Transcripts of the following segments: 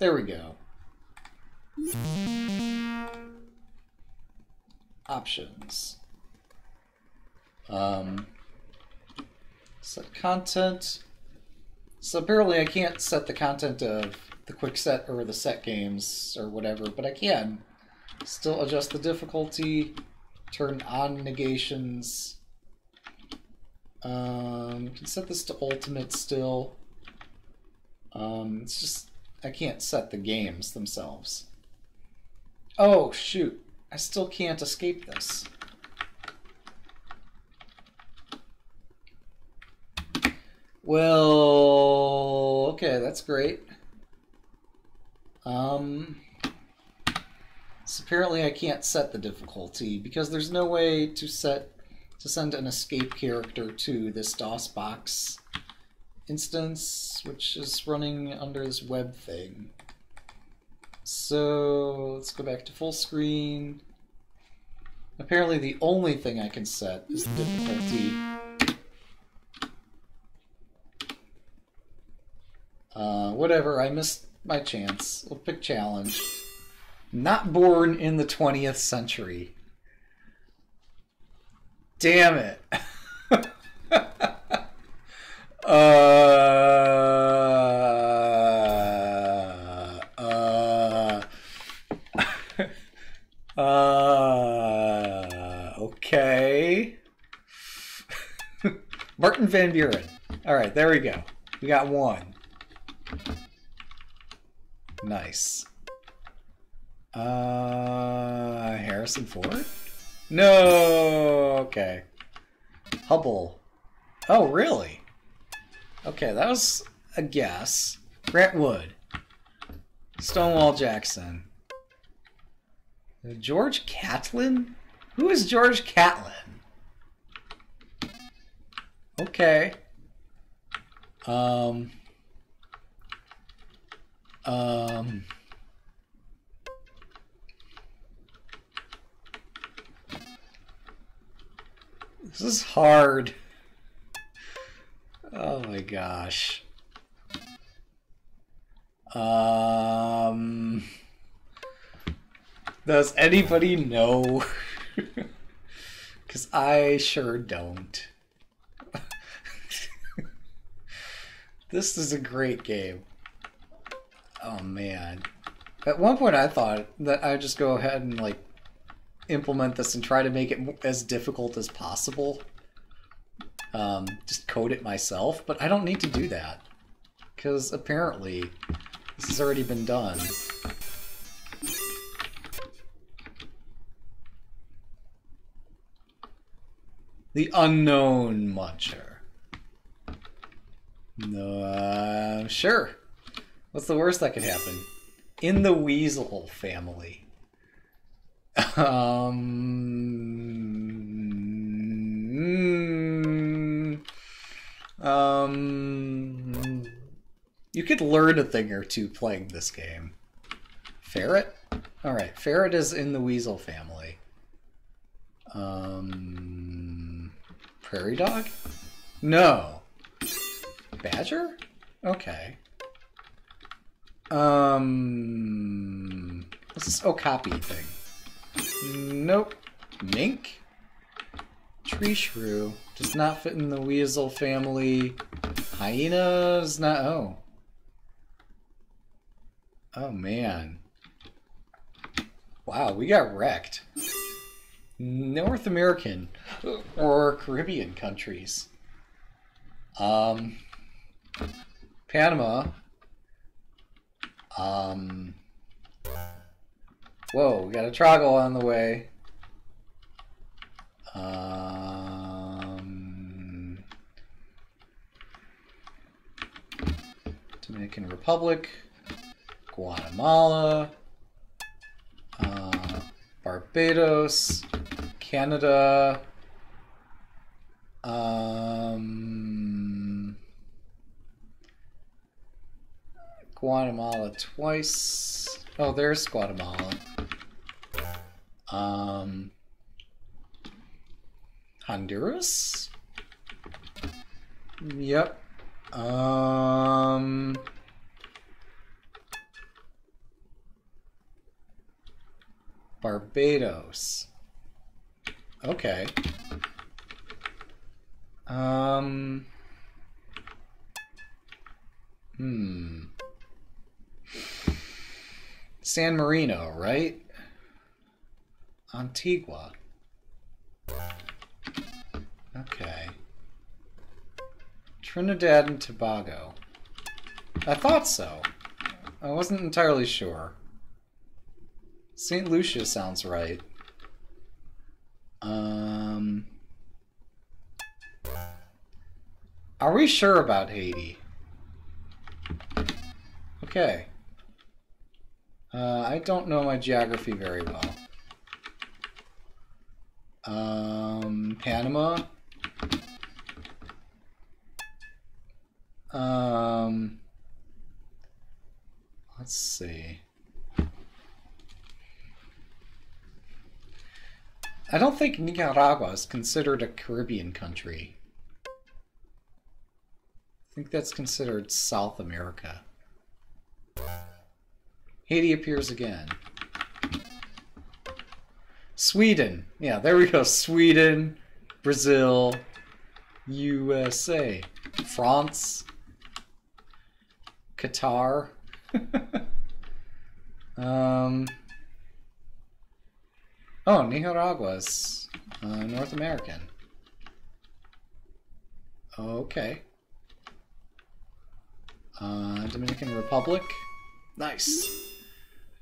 There we go. Options. Um, set content. So apparently I can't set the content of the quick set or the set games or whatever, but I can still adjust the difficulty, turn on negations. Um, can set this to ultimate still. Um, it's just I can't set the games themselves. Oh shoot! I still can't escape this. Well, okay, that's great. Um, so apparently I can't set the difficulty because there's no way to set to send an escape character to this DOSBox instance, which is running under this web thing. So let's go back to full screen. Apparently the only thing I can set is the difficulty. Uh, whatever, I missed my chance. We'll pick challenge. Not born in the 20th century. Damn it. uh, uh, uh, okay. Martin Van Buren. All right, there we go. We got one. Nice. Uh, Harrison Ford? No. Okay. Hubble. Oh, really? Okay, that was a guess. Grant Wood. Stonewall Jackson. George Catlin? Who is George Catlin? Okay. Um. Um. This is hard. Oh my gosh. Um. Does anybody know? Because I sure don't. this is a great game. Oh man. At one point I thought that I'd just go ahead and like implement this and try to make it as difficult as possible. Um, just code it myself, but I don't need to do that. Because apparently this has already been done. The Unknown Muncher. No, uh, sure. What's the worst that could happen? In the Weasel family. Um, um, you could learn a thing or two playing this game. Ferret? Alright, Ferret is in the Weasel family. Um, prairie Dog? No. Badger? Okay. Um, what's this Okapi thing? Nope. Mink? Tree shrew. Does not fit in the weasel family. Hyenas? Not. Oh. Oh, man. Wow, we got wrecked. North American or Caribbean countries. Um, Panama. Um, whoa, we got a Troggle on the way. Um, Dominican Republic, Guatemala, uh, Barbados, Canada, um, Guatemala twice. Oh, there's Guatemala. Um, Honduras? Yep. Um. Barbados. Okay. Um. Hmm. San Marino, right? Antigua. Okay. Trinidad and Tobago. I thought so. I wasn't entirely sure. St. Lucia sounds right. Um, are we sure about Haiti? Okay. Uh, I don't know my geography very well. Um, Panama. Um, let's see. I don't think Nicaragua is considered a Caribbean country. I think that's considered South America. Haiti appears again. Sweden. Yeah, there we go. Sweden, Brazil, USA, France, Qatar. um, oh, Nicaragua's uh, North American. Okay. Uh, Dominican Republic. Nice.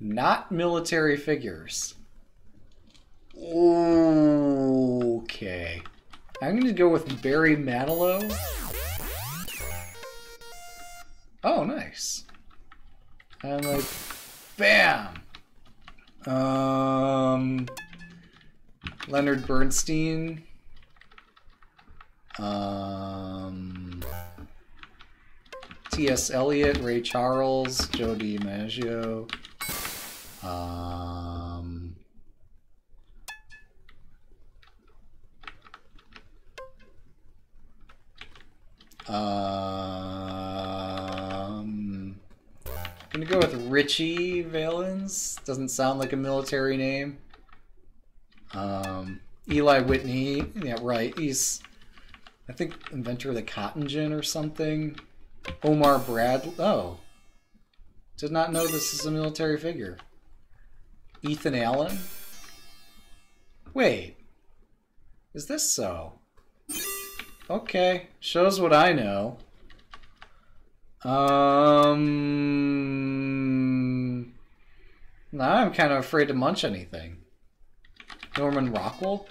Not military figures. Okay. I'm going to go with Barry Manilow. Oh, nice. And like, bam! Um, Leonard Bernstein. Um, T.S. Eliot, Ray Charles, Joe DiMaggio. Um, um, Gonna go with Ritchie Valens. Doesn't sound like a military name. Um, Eli Whitney. Yeah, right. He's, I think, inventor of the cotton gin or something. Omar Brad. Oh, did not know this is a military figure. Ethan Allen? Wait. Is this so? Okay. Shows what I know. Um. Now I'm kind of afraid to munch anything. Norman Rockwell?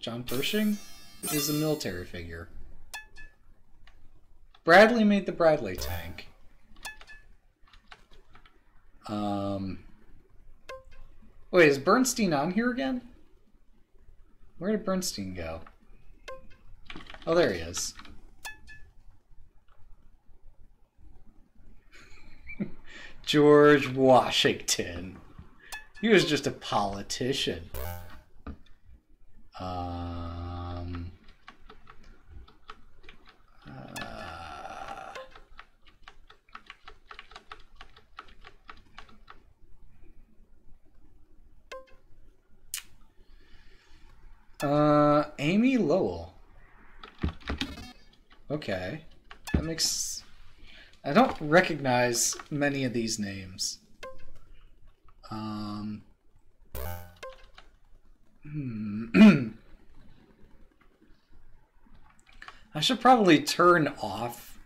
John Pershing is a military figure. Bradley made the Bradley tank. Um, wait, is Bernstein on here again? Where did Bernstein go? Oh, there he is. George Washington. He was just a politician. Um, uh, uh, Amy Lowell. Okay. That makes... I don't recognize many of these names. Um... Hmm. I should probably turn off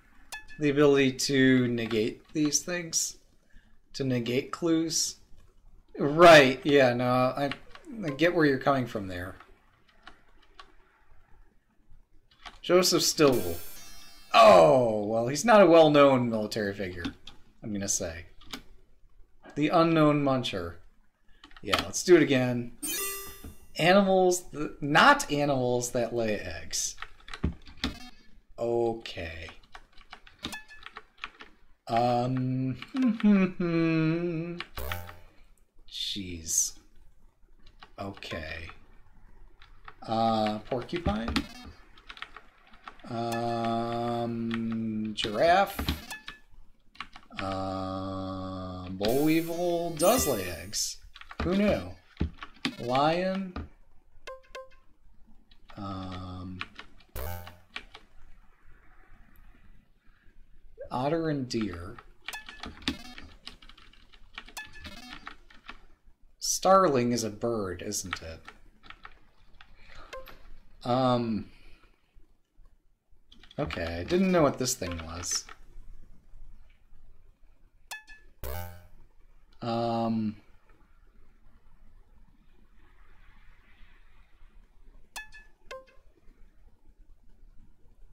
the ability to negate these things. To negate clues. Right, yeah, no, I, I get where you're coming from there. Joseph Stilwell. Oh, well, he's not a well-known military figure, I'm going to say. The Unknown Muncher. Yeah, let's do it again. Animals, th not animals that lay eggs. Okay. Um. Jeez. Okay. Uh, porcupine. Um, giraffe. Um, weevil does lay eggs. Who knew? Lion. Um, otter and deer. Starling is a bird, isn't it? Um. Okay, I didn't know what this thing was. Um.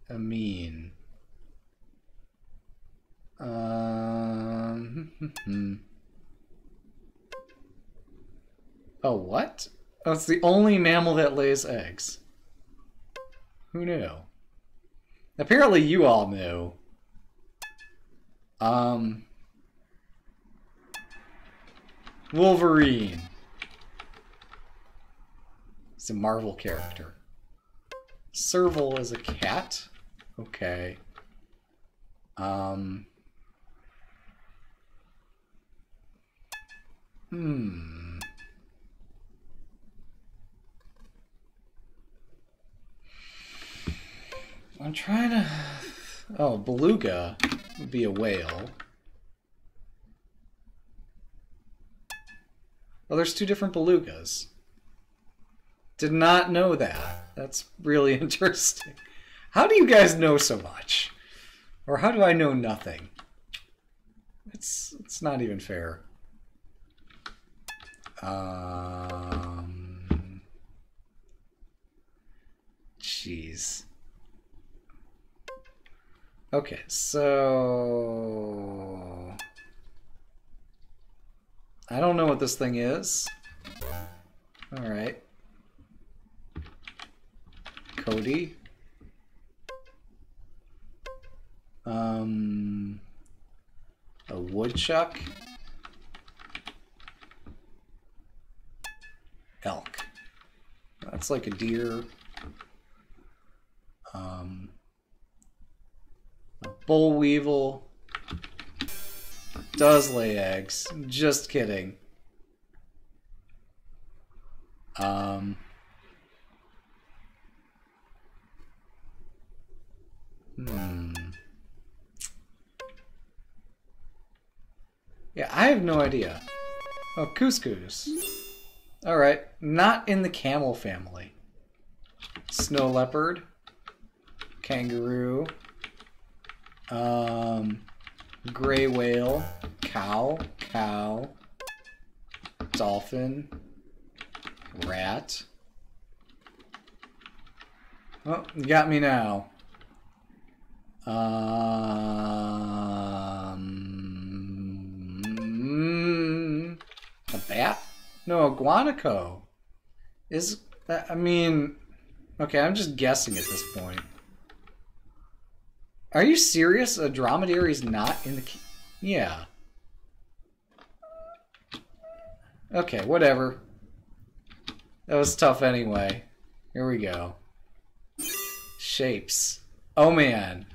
Amin. Um. oh, what? That's the only mammal that lays eggs. Who knew? Apparently you all knew. Um... Wolverine. It's a Marvel character. Serval is a cat. Okay. Um... Hmm... I'm trying to... Oh, beluga would be a whale. Oh, there's two different belugas. Did not know that. That's really interesting. How do you guys know so much? Or how do I know nothing? It's it's not even fair. Um Jeez. Okay, so... I don't know what this thing is. Alright. Cody. Um, a woodchuck. Elk. That's like a deer. Um, boll weevil does lay eggs. Just kidding. Um. Hmm. Yeah, I have no idea. Oh, cuscus. Alright, not in the camel family. Snow leopard. Kangaroo. Um, gray whale, cow, cow, dolphin, rat. Oh, you got me now. Um, a bat? No, a guanaco. Is that, I mean, okay, I'm just guessing at this point. Are you serious? A dromedary is not in the... Yeah. Okay, whatever. That was tough anyway. Here we go. Shapes. Oh man.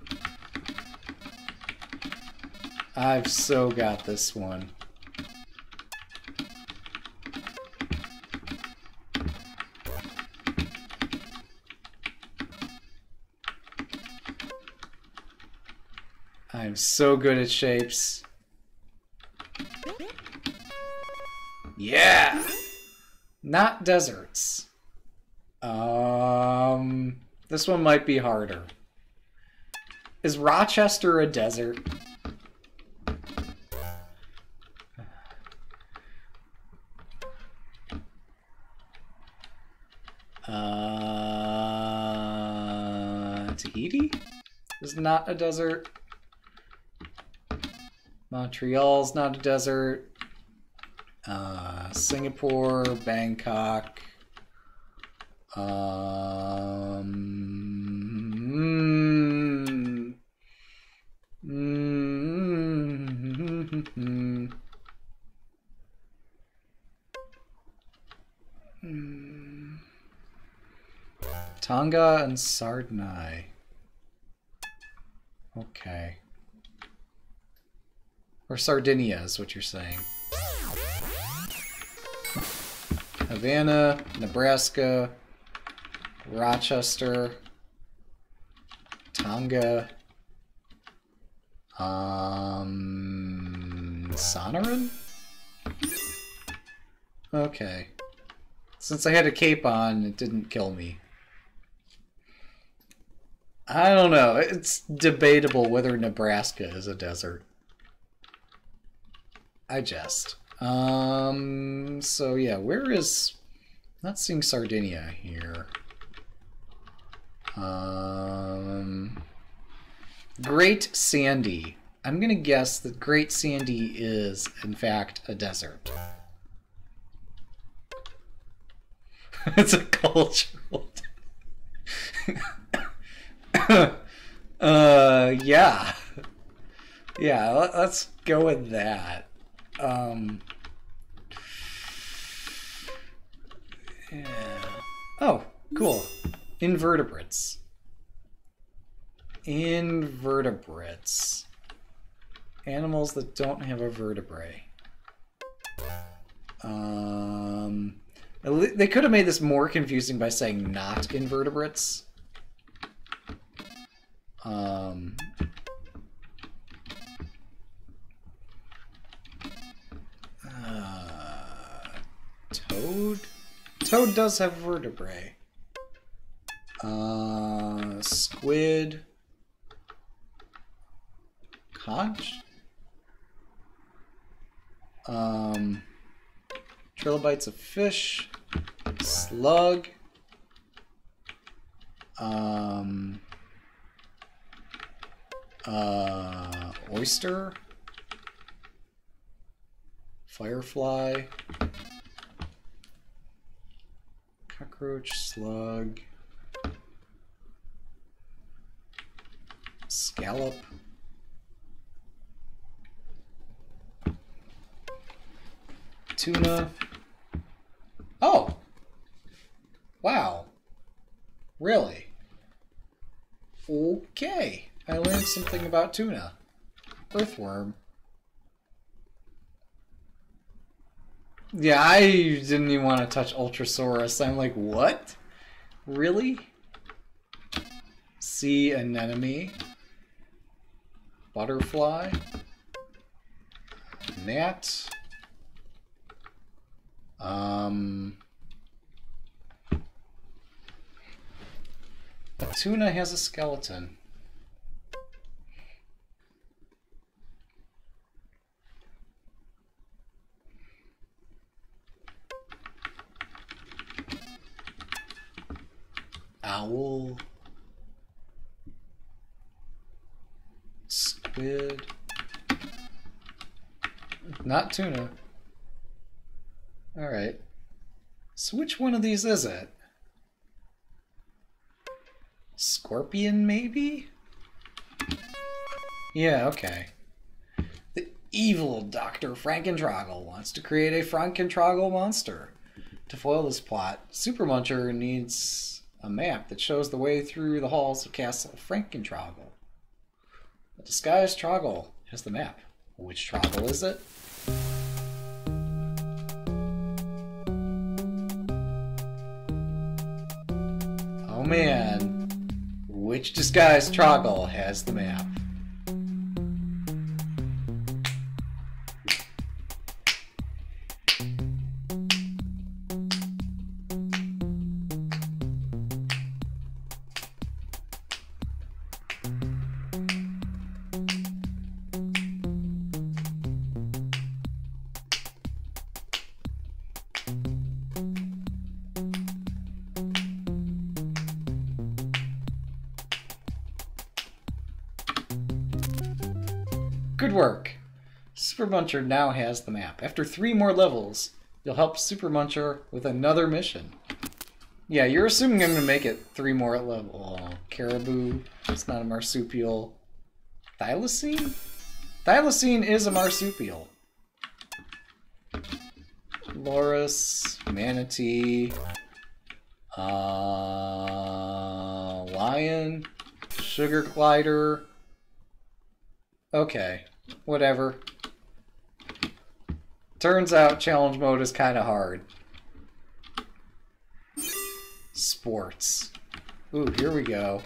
I've so got this one. I'm so good at shapes. Yeah! Not deserts. Um, this one might be harder. Is Rochester a desert? Uh, Tahiti is not a desert. Montreal's not a desert. Uh, Singapore, Bangkok. Um, Tonga and Sardinai. Okay. Or Sardinia is what you're saying. Havana, Nebraska, Rochester, Tonga, um, Sonoran? Okay. Since I had a cape on, it didn't kill me. I don't know. It's debatable whether Nebraska is a desert. I jest. Um, so yeah, where is... Not seeing Sardinia here. Um, Great Sandy. I'm going to guess that Great Sandy is, in fact, a desert. it's a cultural. uh, yeah. Yeah, let, us go with that. Um, yeah. Oh, cool. Invertebrates. Invertebrates. Animals that don't have a vertebrae. Um, they could have made this more confusing by saying not invertebrates. Um, toad? Toad does have vertebrae. Uh, squid. Conch? Um, trilobites of fish. Slug. Um, uh, oyster. Firefly. Cockroach, slug. Scallop. Tuna. Oh! Wow. Really? Okay. I learned something about tuna. Earthworm. Yeah, I didn't even want to touch Ultrasaurus. I'm like, what? Really? Sea anemone. Butterfly. Gnat. Um... A tuna has a skeleton. Owl. Squid. Not tuna. Alright. So which one of these is it? Scorpion, maybe? Yeah, okay. The evil Dr. Frankentroggle wants to create a Frankentroggle monster. To foil this plot, Super Muncher needs a map that shows the way through the halls of Castle Frankentroggle. The disguised Troggle has the map. Which Troggle is it? Oh man, which disguised Troggle has the map? Muncher now has the map. After three more levels, you'll help Super Muncher with another mission. Yeah, you're assuming I'm going to make it three more at level. Oh, caribou, it's not a marsupial. Thylacine? Thylacine is a marsupial. Loris, manatee, uh, lion, sugar glider. Okay. Whatever. Turns out challenge mode is kind of hard. Sports. Ooh, here we go.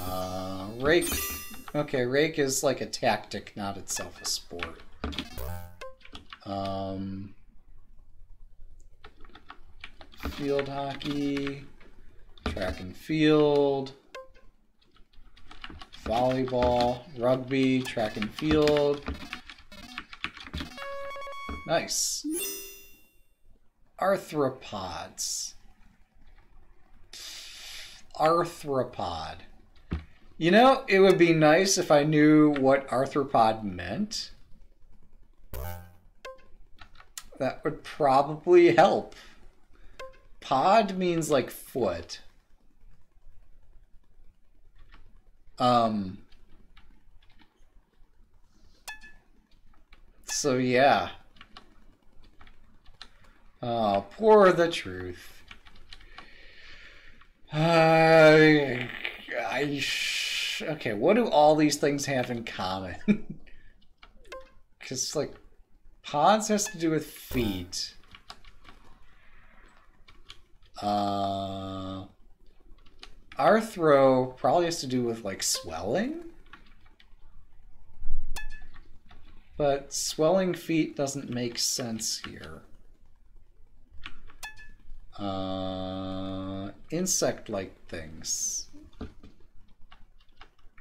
Uh, rake. Okay, rake is like a tactic, not itself a sport. Um, field hockey, track and field, volleyball, rugby, track and field. Nice. Arthropods. Arthropod. You know, it would be nice if I knew what arthropod meant. That would probably help. Pod means like foot. Um. So yeah. Oh, pour the truth. Uh, I sh- okay, what do all these things have in common? Because, like, pods has to do with feet. Uh, arthro probably has to do with, like, swelling? But swelling feet doesn't make sense here. Uh, insect-like things.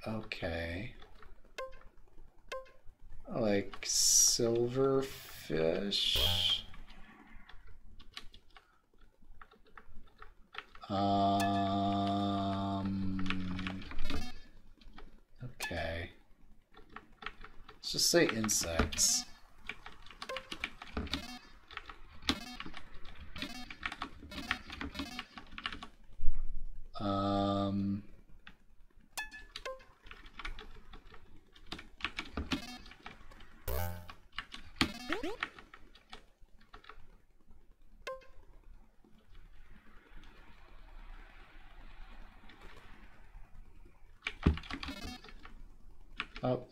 Okay. Like silverfish. Um. Okay. Let's just say insects. Um,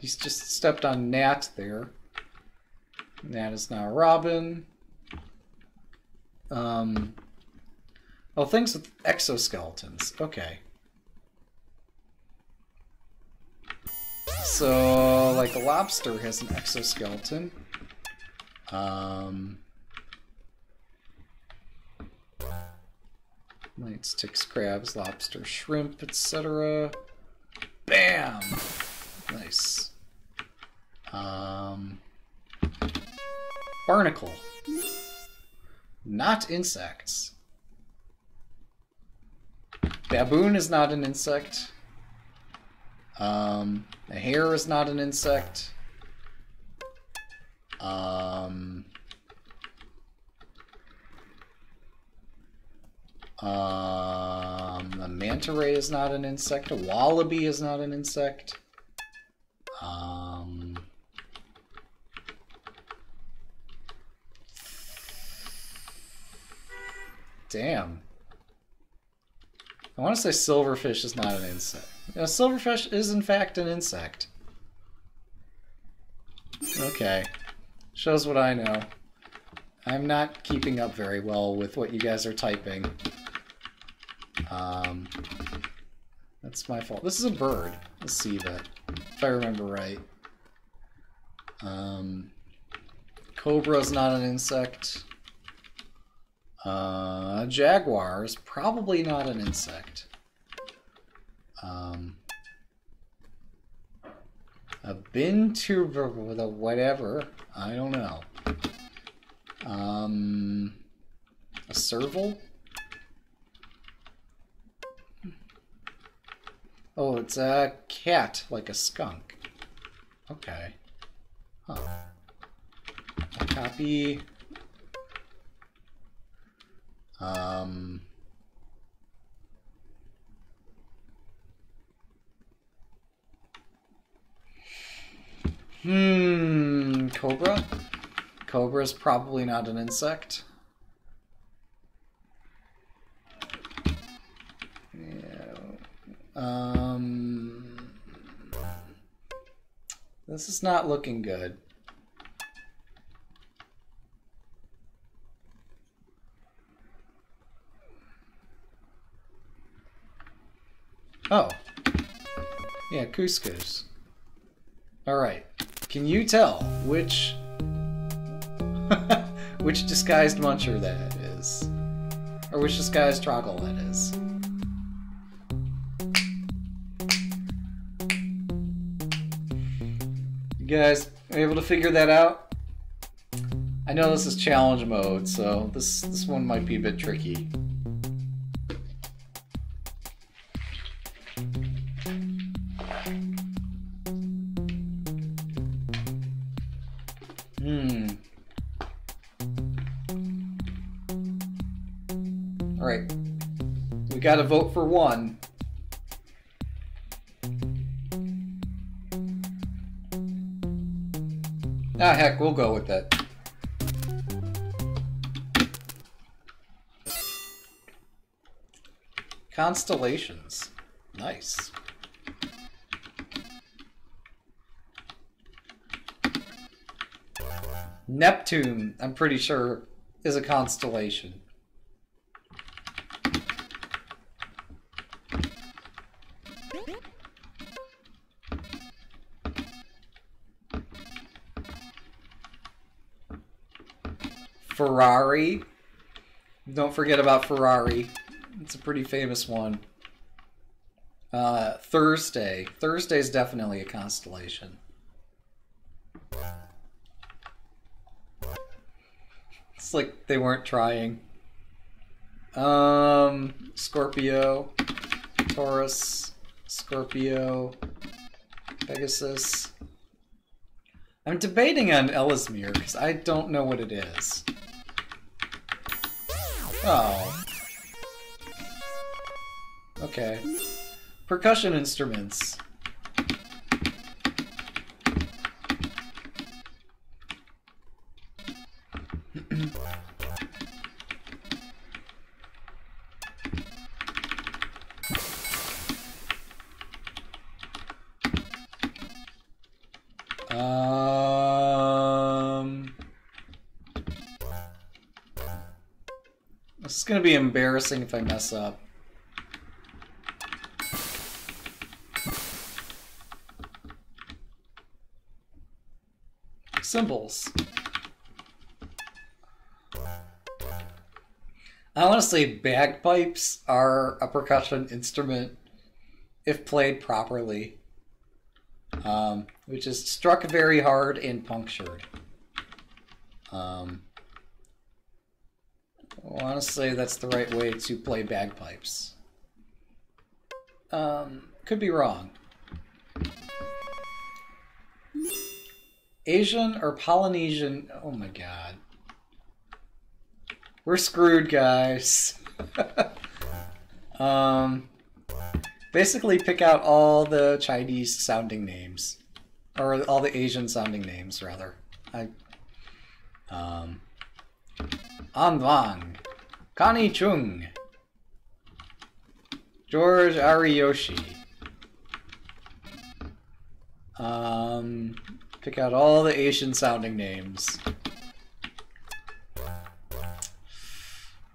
he's just stepped on gnat there. gnat is now Robin. Um, Oh, things with exoskeletons. Okay. So, like a lobster has an exoskeleton. Um, mites, ticks, crabs, lobster, shrimp, etc. Bam! Nice. Um, barnacle. Not insects. Baboon is not an insect. Um, a hare is not an insect. Um, um, a manta ray is not an insect. A wallaby is not an insect. Um, damn. I want to say silverfish is not an insect. Yeah, silverfish is in fact an insect. Okay. Shows what I know. I'm not keeping up very well with what you guys are typing. Um, that's my fault. This is a bird. Let's see that. If I remember right. Um, cobra is not an insect. Uh, jaguar is probably not an insect. Um, a bin tuber with a whatever. I don't know. Um, a serval? Oh, it's a cat, like a skunk. Okay. Huh. A copy um, hmm, cobra? Cobra is probably not an insect. Yeah. Um, This is not looking good. Oh. Yeah, cuscus. Alright. Can you tell which... which disguised muncher that is? Or which disguised troggle that is? You guys are able to figure that out? I know this is challenge mode, so this this one might be a bit tricky. Got to vote for one. Ah, heck, we'll go with that. Constellations. Nice. Neptune, I'm pretty sure, is a constellation. Ferrari. Don't forget about Ferrari. It's a pretty famous one. Uh, Thursday. Thursday is definitely a constellation. It's like they weren't trying. Um, Scorpio, Taurus, Scorpio, Pegasus. I'm debating on Ellesmere because I don't know what it is. Oh. Okay. Percussion instruments. Gonna be embarrassing if I mess up. Cymbals. I want to say bagpipes are a percussion instrument if played properly, um, which is struck very hard and punctured. Um, well, honestly, that's the right way to play bagpipes. Um, could be wrong. Asian or Polynesian? Oh my god. We're screwed, guys. um, basically, pick out all the Chinese sounding names, or all the Asian sounding names, rather. I, um, An Wang, Connie Chung, George Ariyoshi. Um, pick out all the Asian sounding names.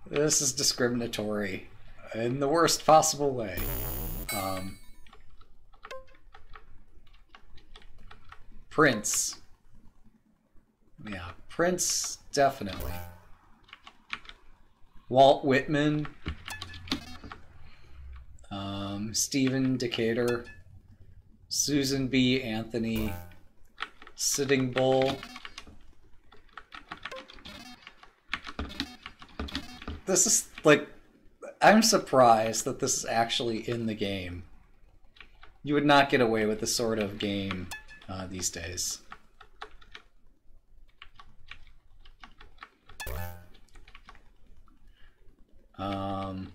This is discriminatory in the worst possible way. Um, Prince. Yeah, Prince, definitely. Walt Whitman. Um, Stephen Decatur. Susan B. Anthony. Sitting Bull. This is like I'm surprised that this is actually in the game. You would not get away with this sort of game uh, these days. Um,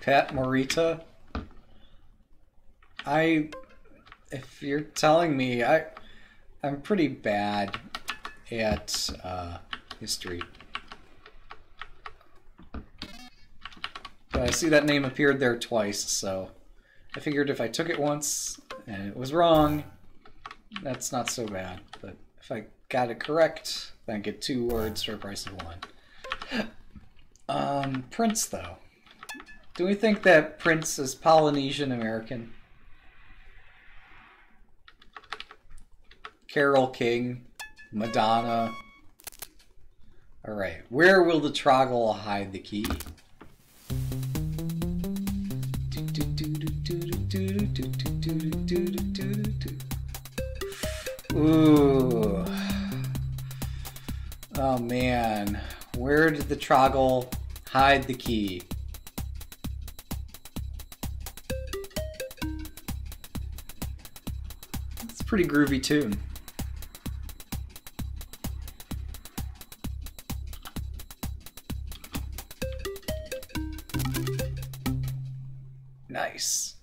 Pat Morita. I, if you're telling me, I, I'm pretty bad at uh, history. But I see that name appeared there twice, so I figured if I took it once and it was wrong, that's not so bad. But if I got it correct, then get two words for a price of one. Um, Prince, though. Do we think that Prince is Polynesian American? Carole King, Madonna. Alright, where will the Troggle hide the key? Ooh. Oh man. Where did the Troggle hide the key? It's a pretty groovy tune. Nice.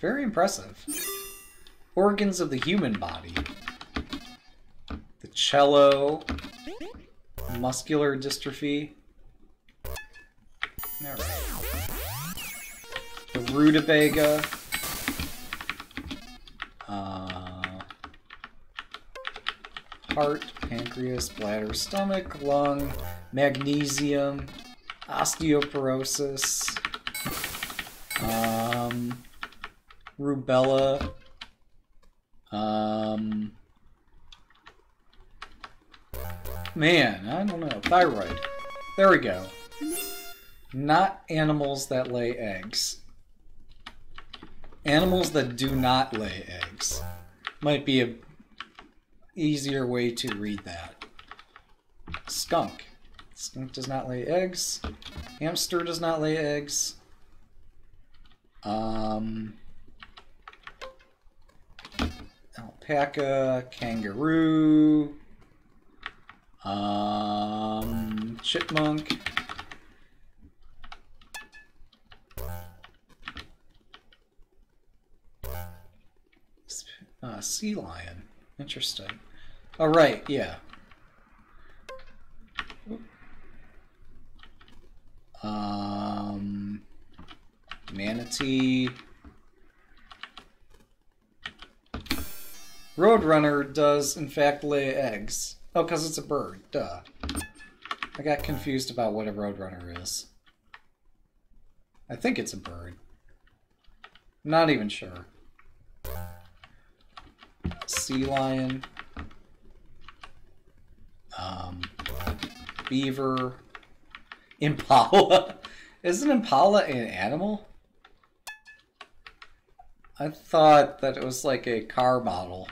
Very impressive. Organs of the human body. Cello. Muscular dystrophy. Alright. The rutabaga. Uh, heart, pancreas, bladder, stomach, lung, magnesium, osteoporosis, um, rubella, um, man, I don't know, thyroid. There we go. Not animals that lay eggs. Animals that do not lay eggs. Might be a easier way to read that. Skunk. Skunk does not lay eggs. Hamster does not lay eggs. Um, alpaca, kangaroo, um, chipmunk. Uh, sea lion. Interesting. All right, yeah. Um, manatee. Roadrunner does, in fact, lay eggs. Oh, because it's a bird. Duh. I got confused about what a roadrunner is. I think it's a bird. Not even sure. Sea lion. Um, beaver. Impala. Isn't impala an animal? I thought that it was like a car model.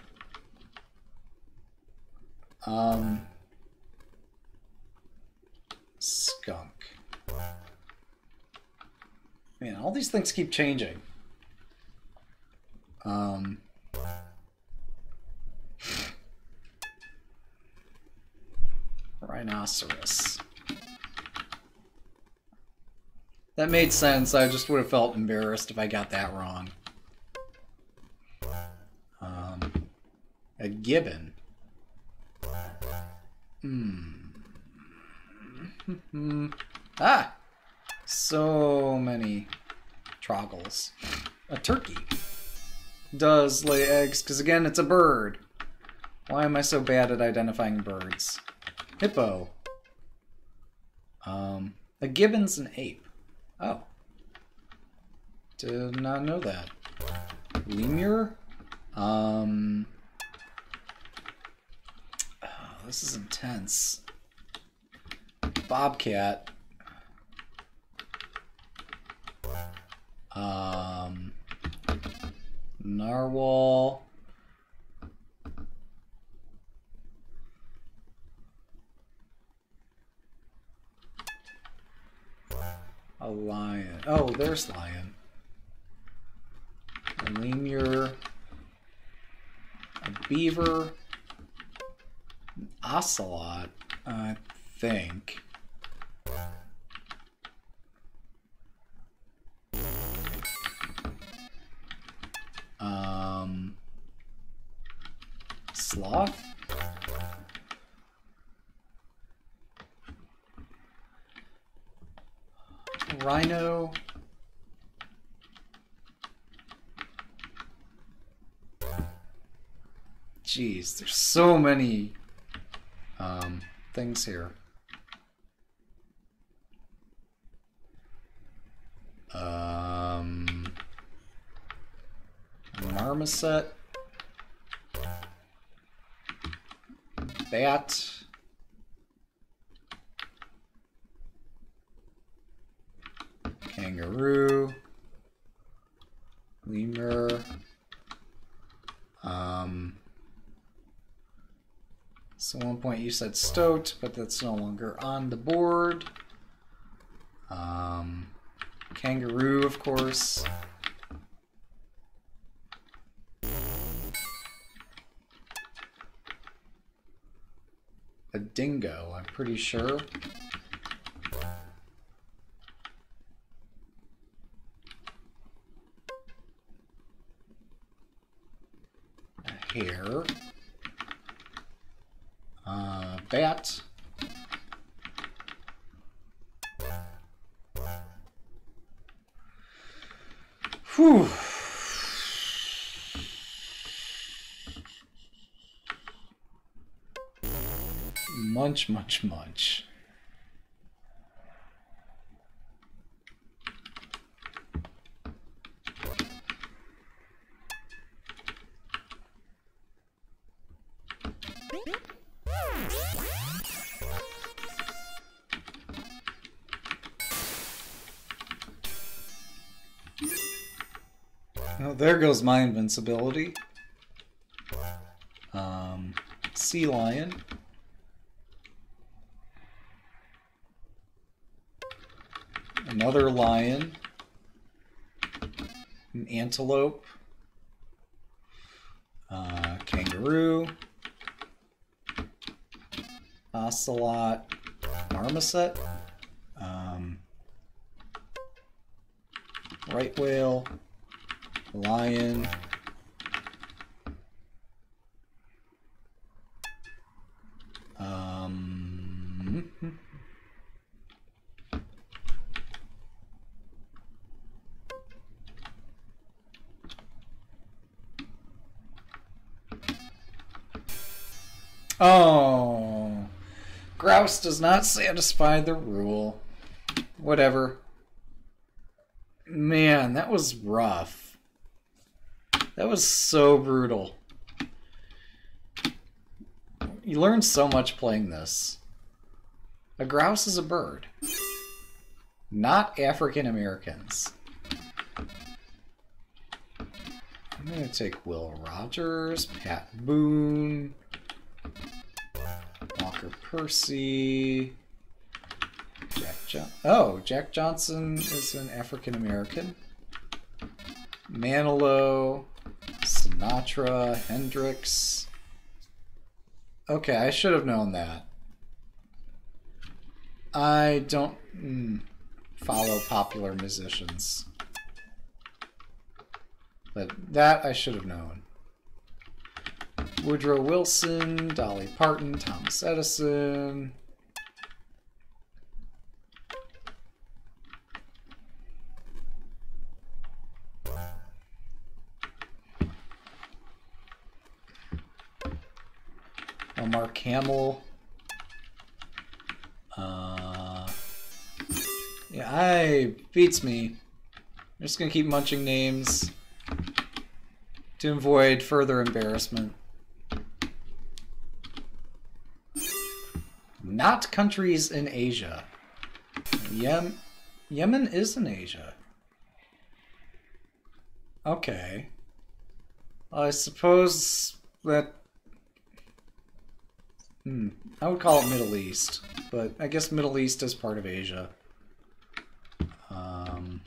Um, skunk. Man, all these things keep changing. Um, rhinoceros. That made sense. I just would have felt embarrassed if I got that wrong. Um, a gibbon. Hmm. ah! So many troggles. A turkey does lay eggs, because again, it's a bird. Why am I so bad at identifying birds? Hippo. Um, a gibbon's an ape. Oh. Did not know that. Lemur? Um... This is intense. Bobcat. Um... Narwhal. A lion. Oh, there's lion. A lemur. A beaver. Ocelot, I think. Um, sloth? Rhino? Jeez, there's so many um, things here. Um, marmoset. Bat. Kangaroo. Lemur. Um, so one point you said stoat, but that's no longer on the board. Um, kangaroo, of course. A dingo, I'm pretty sure. A hare. Bat. Whew. Munch, munch, munch. Goes my invincibility. Um, sea lion. Another lion. An antelope. Uh, kangaroo. Ocelot. Marmoset. Um, right whale. Lion. Um, oh, grouse does not satisfy the rule. Whatever. Man, that was rough. That was so brutal. You learn so much playing this. A grouse is a bird. Not African Americans. I'm gonna take Will Rogers, Pat Boone, Walker Percy, Jack John. Oh, Jack Johnson is an African American. Manilow, Sinatra, Hendrix. Okay, I should have known that. I don't mm, follow popular musicians. But that I should have known. Woodrow Wilson, Dolly Parton, Thomas Edison. Mark Uh, yeah, I beats me. I'm just gonna keep munching names to avoid further embarrassment. Not countries in Asia. Yem Yemen is in Asia. Okay. I suppose that Hmm. I would call it Middle East, but I guess Middle East is part of Asia. Um,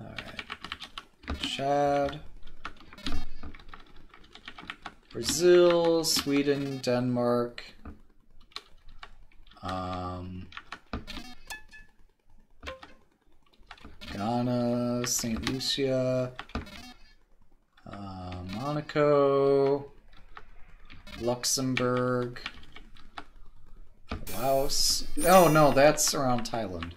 Alright. Chad. Brazil, Sweden, Denmark. Um, Ghana, St. Lucia. Uh, Monaco, Luxembourg, Laos. Oh no, that's around Thailand.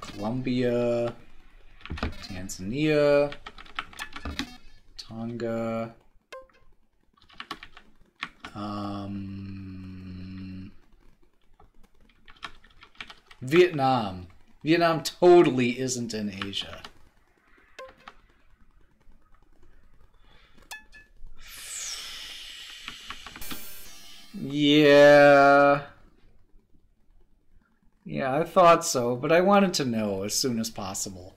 Colombia, Tanzania, Tonga, um, Vietnam. Vietnam totally isn't in Asia. Yeah. Yeah, I thought so, but I wanted to know as soon as possible.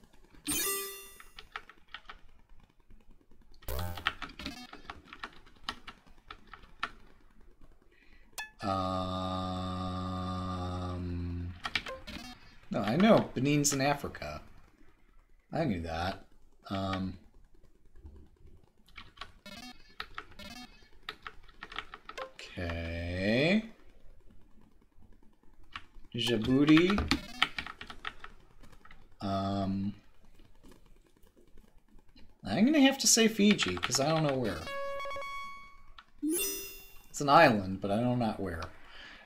No, Benin's in Africa. I knew that. Um, okay. Djibouti. Um, I'm gonna have to say Fiji because I don't know where. It's an island, but I don't know not where.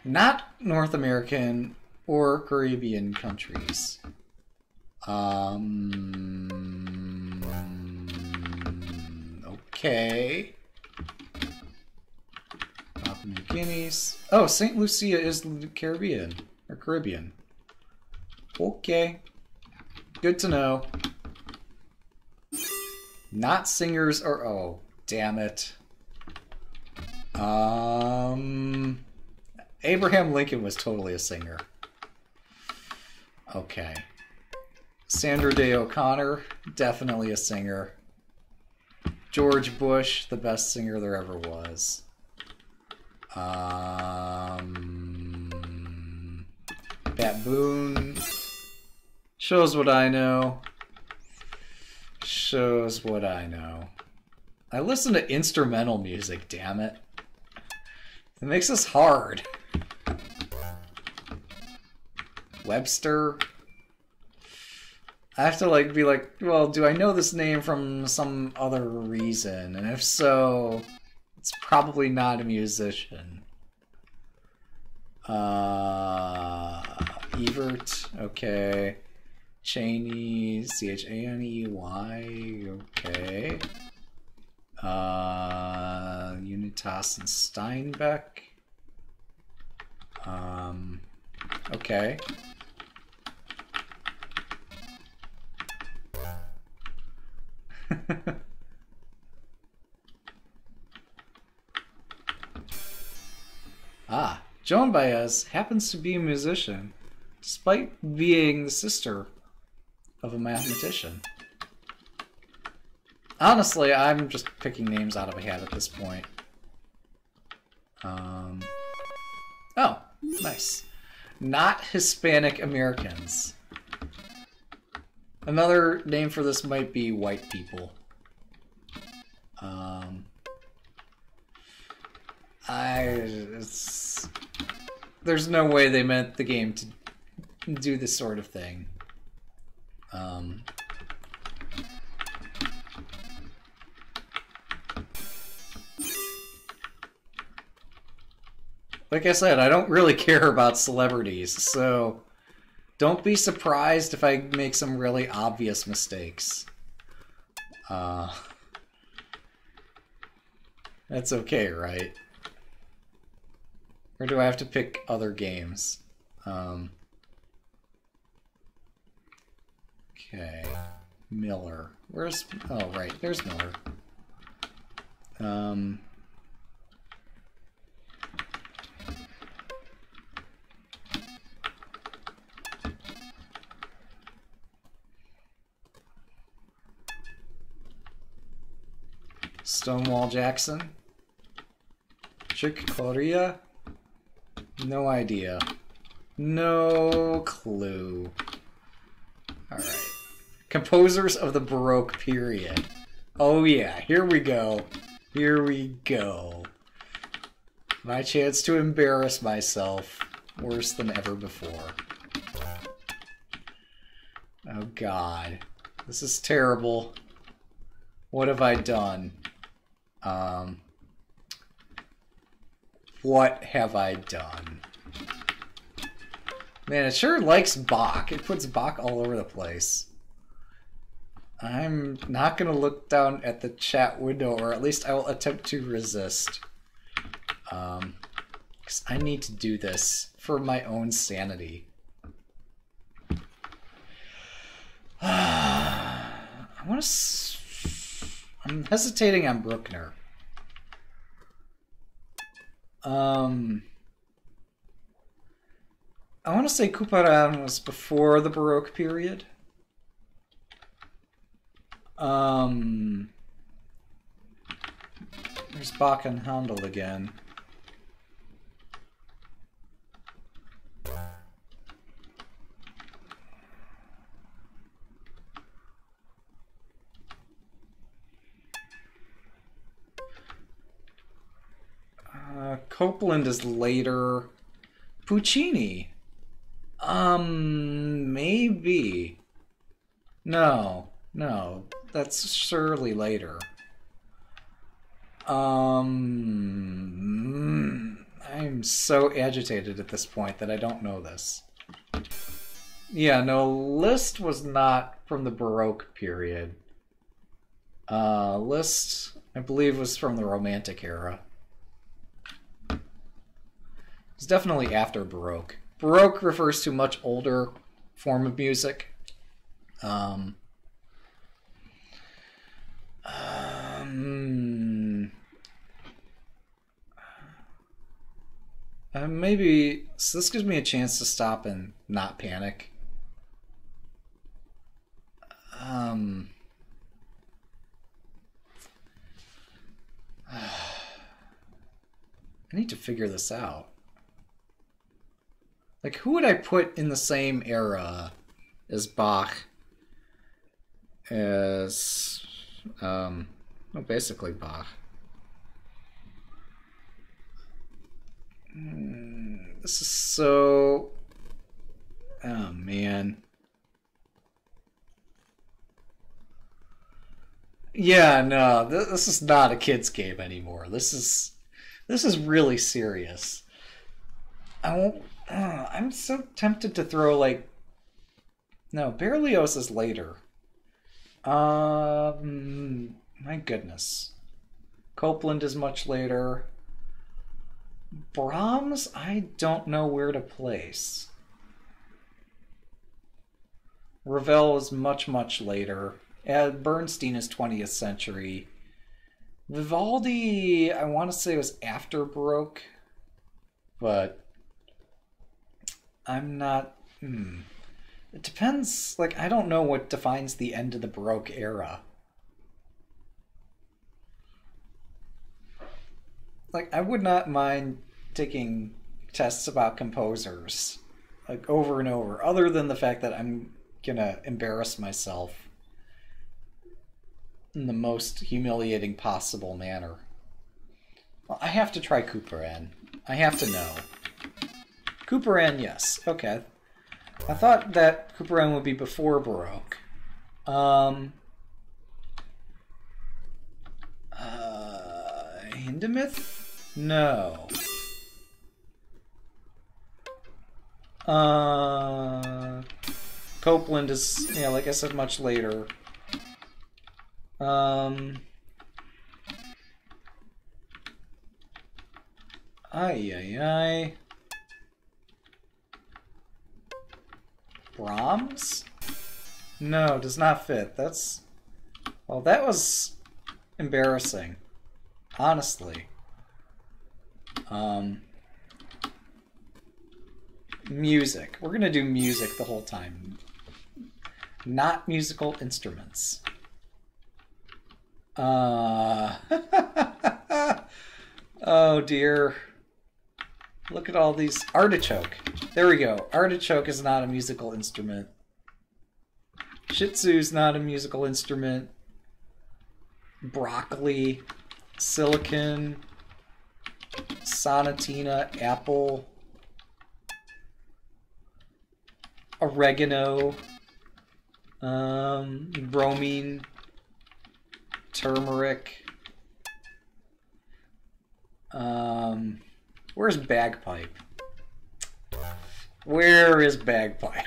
Not North American or Caribbean countries. Um. Okay. Papua New Guinea's. Oh, St. Lucia is the Caribbean or Caribbean. Okay. Good to know. Not singers or oh, damn it. Um Abraham Lincoln was totally a singer. Okay. Sandra Day O'Connor, definitely a singer. George Bush, the best singer there ever was. Um, shows what I know. Shows what I know. I listen to instrumental music, damn it. It makes this hard. Webster. I have to like be like, well, do I know this name from some other reason? And if so, it's probably not a musician. Uh, Evert, okay. Chaney, C H A N E Y, okay. Uh, Unitas and Steinbeck. Um, okay. ah, Joan Baez happens to be a musician, despite being the sister of a mathematician. Honestly, I'm just picking names out of a hat at this point. Um, oh, nice. Not Hispanic Americans. Another name for this might be white people. Um, I there's no way they meant the game to do this sort of thing. Um, like I said, I don't really care about celebrities, so don't be surprised if I make some really obvious mistakes. Uh, that's okay, right? Or do I have to pick other games? Um, okay. Miller. Where's... Oh, right. There's Miller. Um... Stonewall Jackson? Chick Corea? No idea. No clue. Alright. Composers of the Baroque period. Oh yeah, here we go. Here we go. My chance to embarrass myself worse than ever before. Oh god. This is terrible. What have I done? Um, what have I done? Man, it sure likes Bach. It puts Bach all over the place. I'm not going to look down at the chat window, or at least I will attempt to resist. Um, because I need to do this for my own sanity. I want to. I'm hesitating on Bruckner. Um. I want to say Couperin was before the Baroque period. Um, there's Bach and Handel again. Uh, Copland is later. Puccini. Um, maybe. No, no, that's surely later. Um, I'm so agitated at this point that I don't know this. Yeah, no, Liszt was not from the Baroque period. Uh, Liszt, I believe, was from the Romantic era. It's definitely after Baroque. Baroque refers to much older form of music. Um, um, uh, maybe so. This gives me a chance to stop and not panic. Um, I need to figure this out. Like, who would I put in the same era as Bach? As, um, well, basically Bach. Mm, this is so. Oh, man. Yeah, no, th this is not a kid's game anymore. This is this is really serious. I won't I'm so tempted to throw like. No, Berlioz is later. Um, my goodness. Copland is much later. Brahms, I don't know where to place. Ravel is much, much later. And Bernstein is 20th century. Vivaldi, I want to say was after Baroque, but I'm not. Hmm. It depends. Like, I don't know what defines the end of the Baroque era. Like, I would not mind taking tests about composers, like, over and over, other than the fact that I'm gonna embarrass myself in the most humiliating possible manner. Well, I have to try Couperin. I have to know. Couperin, yes. Okay. I thought that Couperin would be before Baroque. Um, uh, Hindemith? No. Uh, Copland is, yeah, like I said, much later. Um, ay, ay, ay. Brahms? No, does not fit. That's... Well, that was embarrassing. Honestly. Um... Music. We're gonna do music the whole time. Not musical instruments. Uh... oh dear. Look at all these. Artichoke. There we go. Artichoke is not a musical instrument. Shih Tzu's not a musical instrument. Broccoli. Silicon. Sonatina. Apple. Oregano. Um, bromine. Turmeric. Um... Where's bagpipe? Where is bagpipe?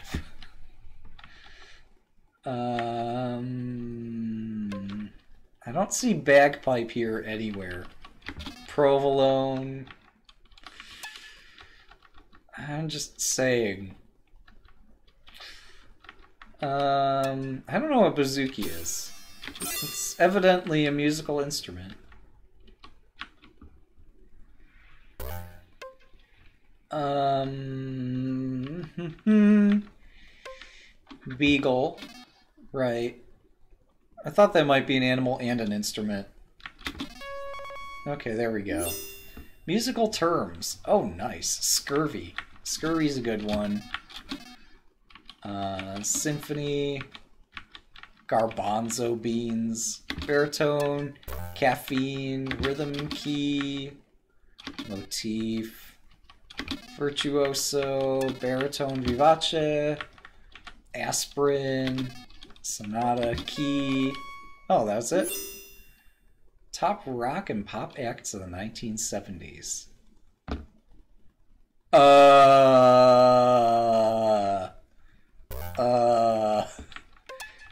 Um, I don't see bagpipe here anywhere. Provolone. I'm just saying. Um, I don't know what bouzouki is. It's evidently a musical instrument. Um, beagle, right? I thought that might be an animal and an instrument. Okay, there we go. Musical terms. Oh, nice. Scurvy. Scurvy's a good one. Uh, symphony. Garbanzo beans. Baritone. Caffeine. Rhythm key. Motif. Virtuoso. Baritone vivace. Aspirin. Sonata. Key. Oh, that's it? Top rock and pop acts of the 1970s. Uh. Uh.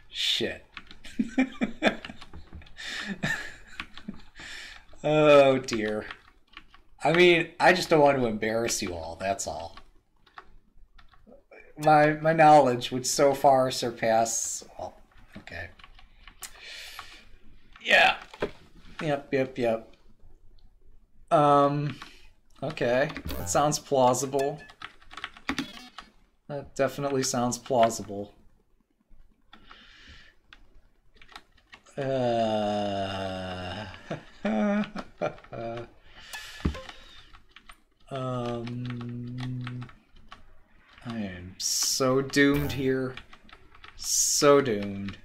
Shit. oh dear. I mean, I just don't want to embarrass you all, that's all. My my knowledge would so far surpass well, okay. Yeah. Yep, yep, yep. Um, okay. That sounds plausible. That definitely sounds plausible. Uh, um, I am so doomed here. So doomed.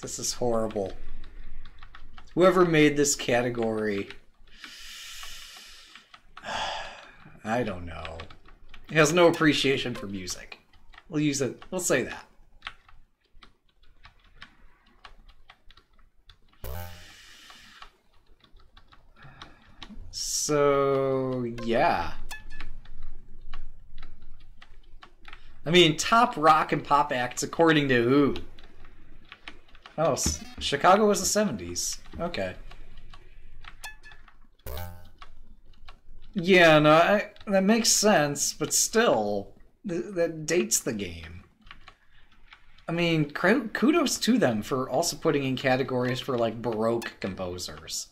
This is horrible. Whoever made this category, I don't know. Has no appreciation for music. We'll use it. We'll say that. So, yeah. I mean, top rock and pop acts according to who? Oh, Chicago was the 70s. Okay. Yeah, no, I, that makes sense, but still, th that dates the game. I mean, kudos to them for also putting in categories for like Baroque composers.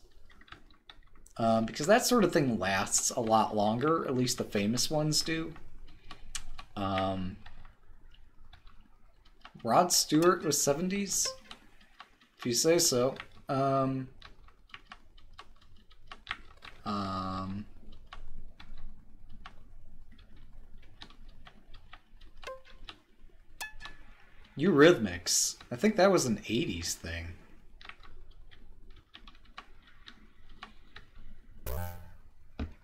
Um, because that sort of thing lasts a lot longer, at least the famous ones do. Um, Rod Stewart was 70s? If you say so. Um, um, Eurythmics. I think that was an 80s thing.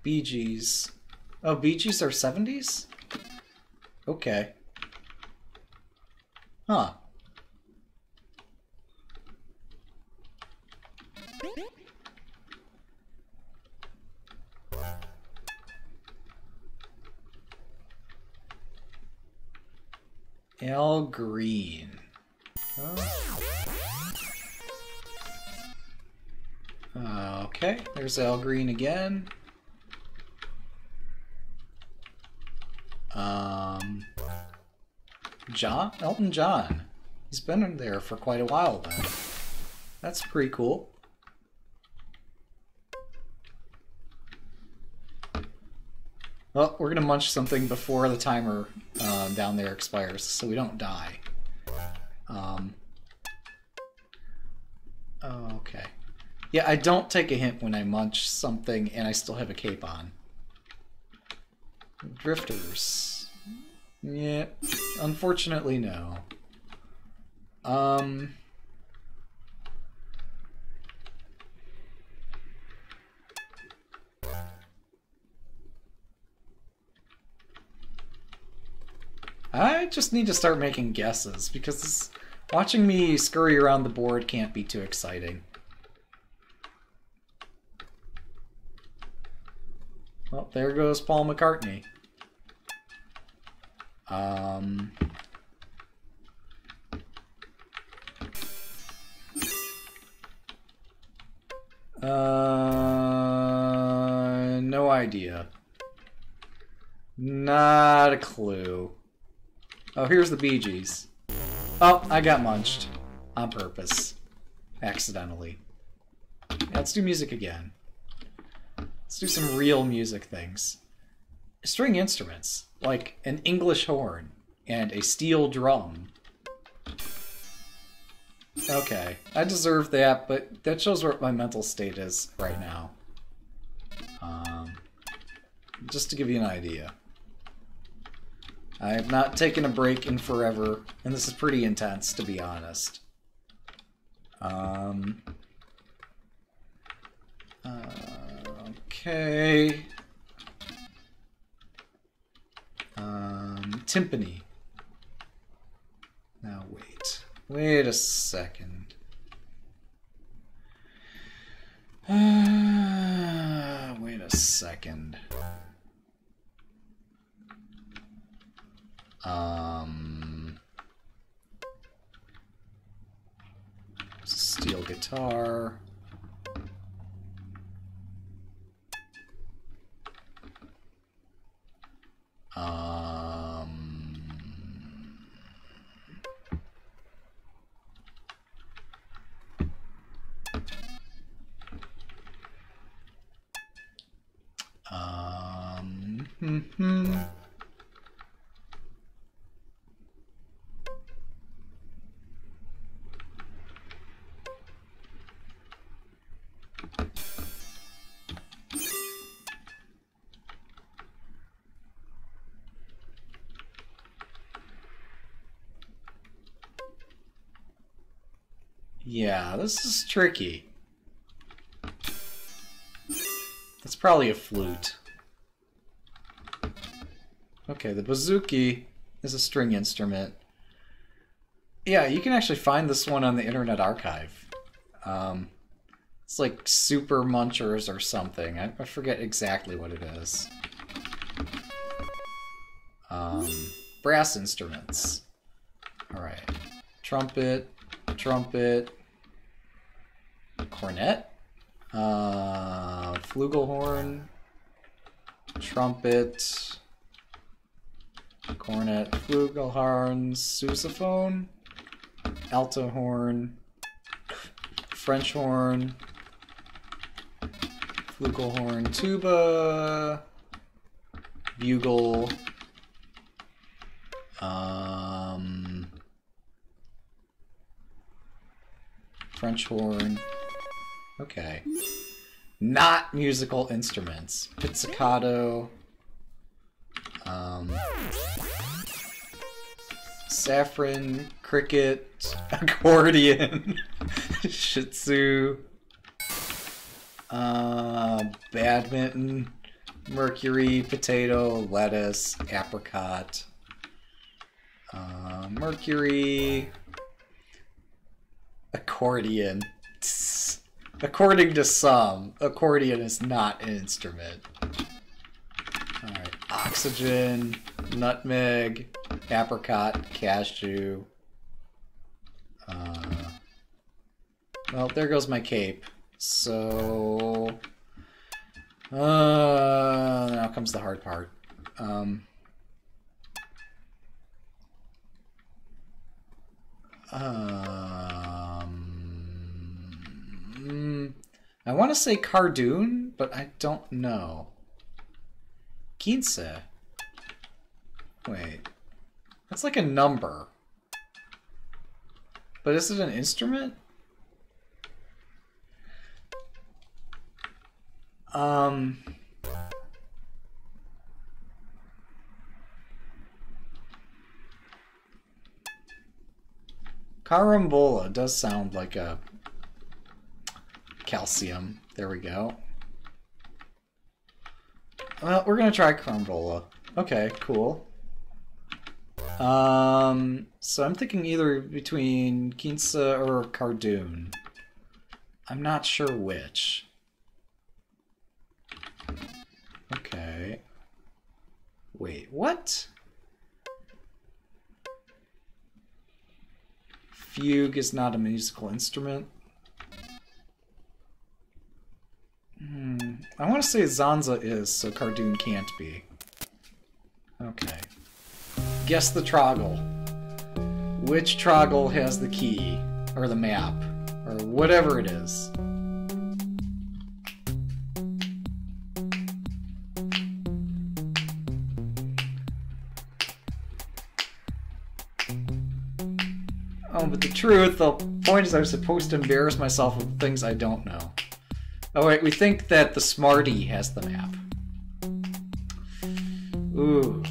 Bee Gees. Oh, Bee Gees are 70s? Okay. Huh. Al Green. Okay, there's Al Green again. Um, John, Elton John. He's been in there for quite a while then. That's pretty cool. Well, we're gonna munch something before the timer uh, down there expires, so we don't die. Um, okay. Yeah, I don't take a hint when I munch something and I still have a cape on. Drifters. Yeah, unfortunately no. Um... I just need to start making guesses because watching me scurry around the board can't be too exciting. There goes Paul McCartney. Um. Uh, no idea. Not a clue. Oh, here's the Bee Gees. Oh, I got munched. On purpose. Accidentally. let's do music again. Let's do some real music things. String instruments, like an English horn and a steel drum. Okay, I deserve that, but that shows what my mental state is right now. Um, just to give you an idea. I have not taken a break in forever, and this is pretty intense, to be honest. Um, uh, okay. Um, timpani. Now wait. Wait a second. Uh, wait a second. Um, steel guitar. Um, um, hmm, hmm. This is tricky. That's probably a flute. Okay, the bouzouki is a string instrument. Yeah, you can actually find this one on the Internet Archive. Um, it's like Super Munchers or something. I, I forget exactly what it is. Um, brass instruments. Alright. Trumpet, trumpet, cornet, uh, flugelhorn, trumpet, cornet, flugelhorn, sousaphone, alto horn, French horn, flugelhorn, tuba, bugle, um, French horn. Okay. Not musical instruments. Pizzicato. Um, saffron, cricket, accordion, shih tzu, uh, badminton, mercury, potato, lettuce, apricot, uh, mercury, accordion. According to some, accordion is not an instrument. Alright, oxygen, nutmeg, apricot, cashew. Uh, well, there goes my cape. So... Uh, now comes the hard part. Um, um, I want to say Cardoon, but I don't know. Quince. Wait. That's like a number. But is it an instrument? Um... Carambola does sound like a calcium. There we go. Well, we're gonna try carambola. Okay, cool. Um, so I'm thinking either between Quince or Cardoon. I'm not sure which. Okay. Wait, what? Fugue is not a musical instrument. Hmm. I want to say Zanza is, so Cardoon can't be. Okay. Guess the Troggle. Which Troggle has the key? Or the map? Or whatever it is. Oh, but the truth, the point is I'm supposed to embarrass myself with things I don't know. Oh wait, we think that the Smarty has the map. Ooh.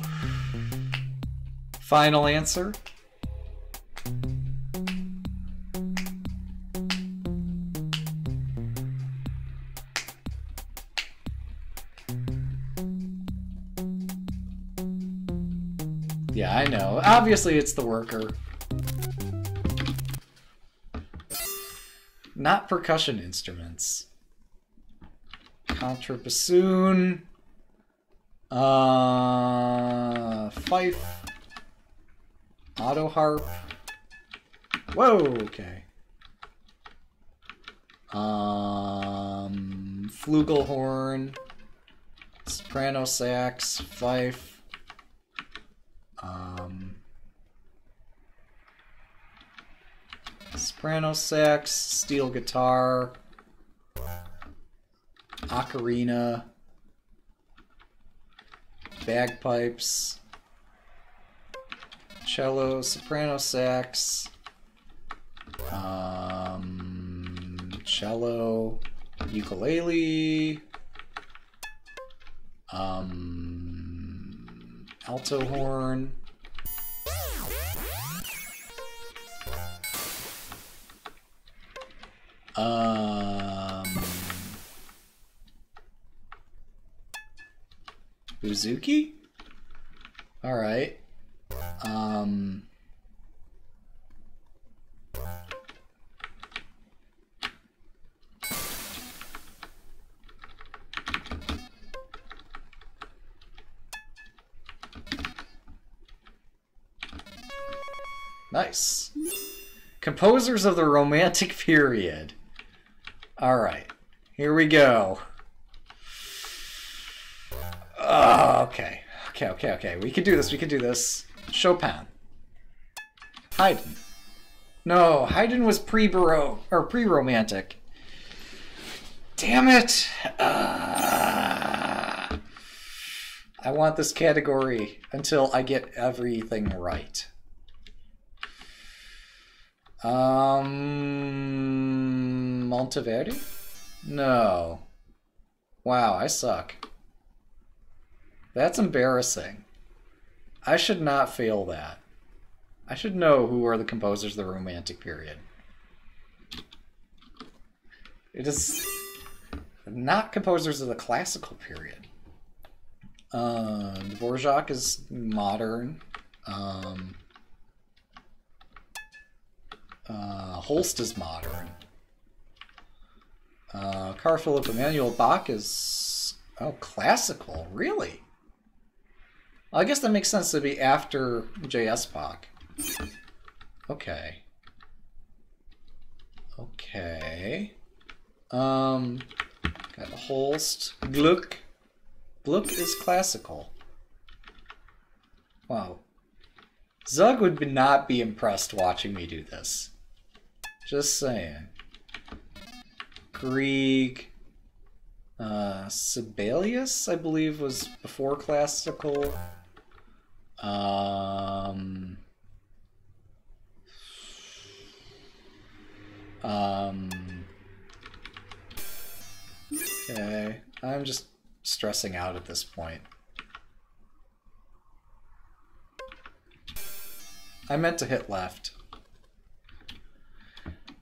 Final answer? Yeah, I know. Obviously it's the worker. Not percussion instruments. Contrabassoon. Uh, fife. Auto harp. Whoa, okay. Um, flugelhorn. Soprano sax, fife. Um, soprano sax, steel guitar, ocarina, bagpipes, cello, soprano sax, um, cello, ukulele, um, alto horn. Um, Bouzouki? Alright. Um, nice. Composers of the Romantic period. Alright, here we go. Oh, okay. Okay, okay, okay. We can do this, we can do this. Chopin. Haydn. No, Haydn was pre-Baroque, or pre-Romantic. Damn it! Uh, I want this category until I get everything right. Um, Monteverdi? No. Wow, I suck. That's embarrassing. I should not fail that. I should know who are the composers of the Romantic period. It is not composers of the Classical period. Uh, Dvorak is modern. Um, uh, Holst is modern. Uh, Carl Philipp Emanuel Bach is oh classical, really? I guess that makes sense to be after J.S. Bach. Okay. Okay. Um, got Holst. Gluck. Gluck is classical. Wow. Zug would not be impressed watching me do this. Just saying. Grieg. Uh, Sibelius, I believe, was before classical. Um, um, okay, I'm just stressing out at this point. I meant to hit left.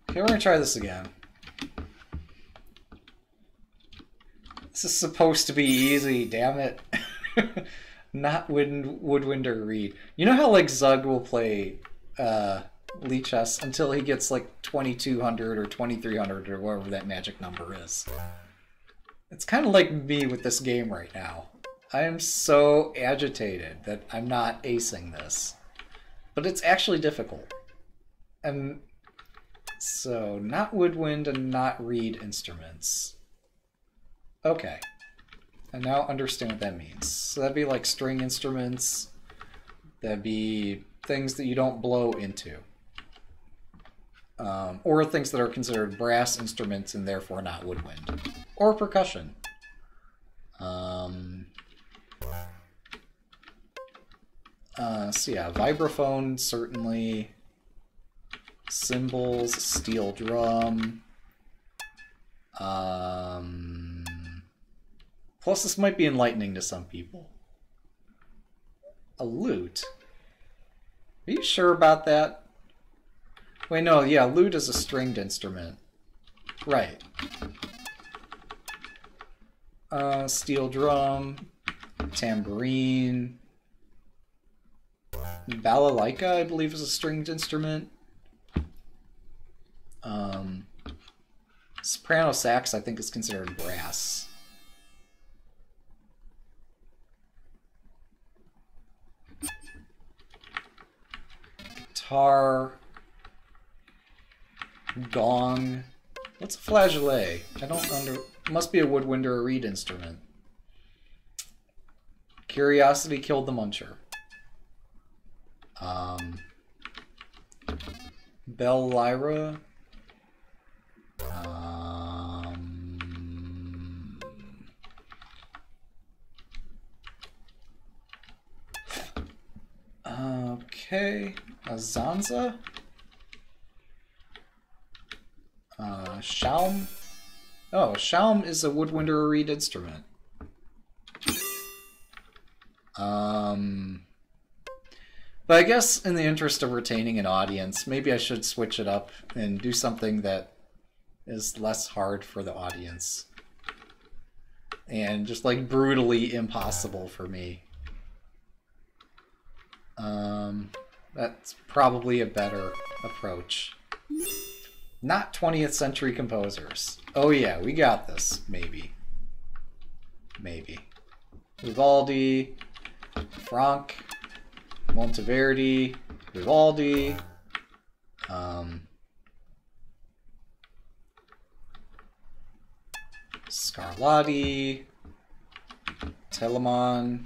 Okay, we're gonna try this again. This is supposed to be easy, damn it. Not Wind, Woodwinder Reed. You know how like Zug will play uh, Lichess until he gets like 2200 or 2300 or whatever that magic number is. It's kind of like me with this game right now. I am so agitated that I'm not acing this. But it's actually difficult. And so, not woodwind and not reed instruments. Okay. I now understand what that means. So that'd be like string instruments. That'd be things that you don't blow into. Um, or things that are considered brass instruments and therefore not woodwind. Or percussion. Um, uh, so yeah, vibraphone, certainly. Cymbals, steel drum. Um, plus, this might be enlightening to some people. A lute? Are you sure about that? Wait, no, yeah, lute is a stringed instrument. Right. Uh, steel drum, tambourine. Balalaika, I believe, is a stringed instrument. Um, soprano sax, I think, is considered brass. Guitar. Gong. What's a flageolet? I don't under. Must be a woodwind or a reed instrument. Curiosity killed the muncher. Um, Bell Lyra. Um, okay, Azanza. Uh, Shawm. Oh, Shawm is a woodwind or reed instrument. Um, but I guess in the interest of retaining an audience, maybe I should switch it up and do something that is less hard for the audience. And just like brutally impossible for me. Um, that's probably a better approach. Not 20th century composers. Oh yeah, we got this, maybe. Maybe. Vivaldi, Franck, Monteverdi, Vivaldi, um, Scarlatti, Telemann,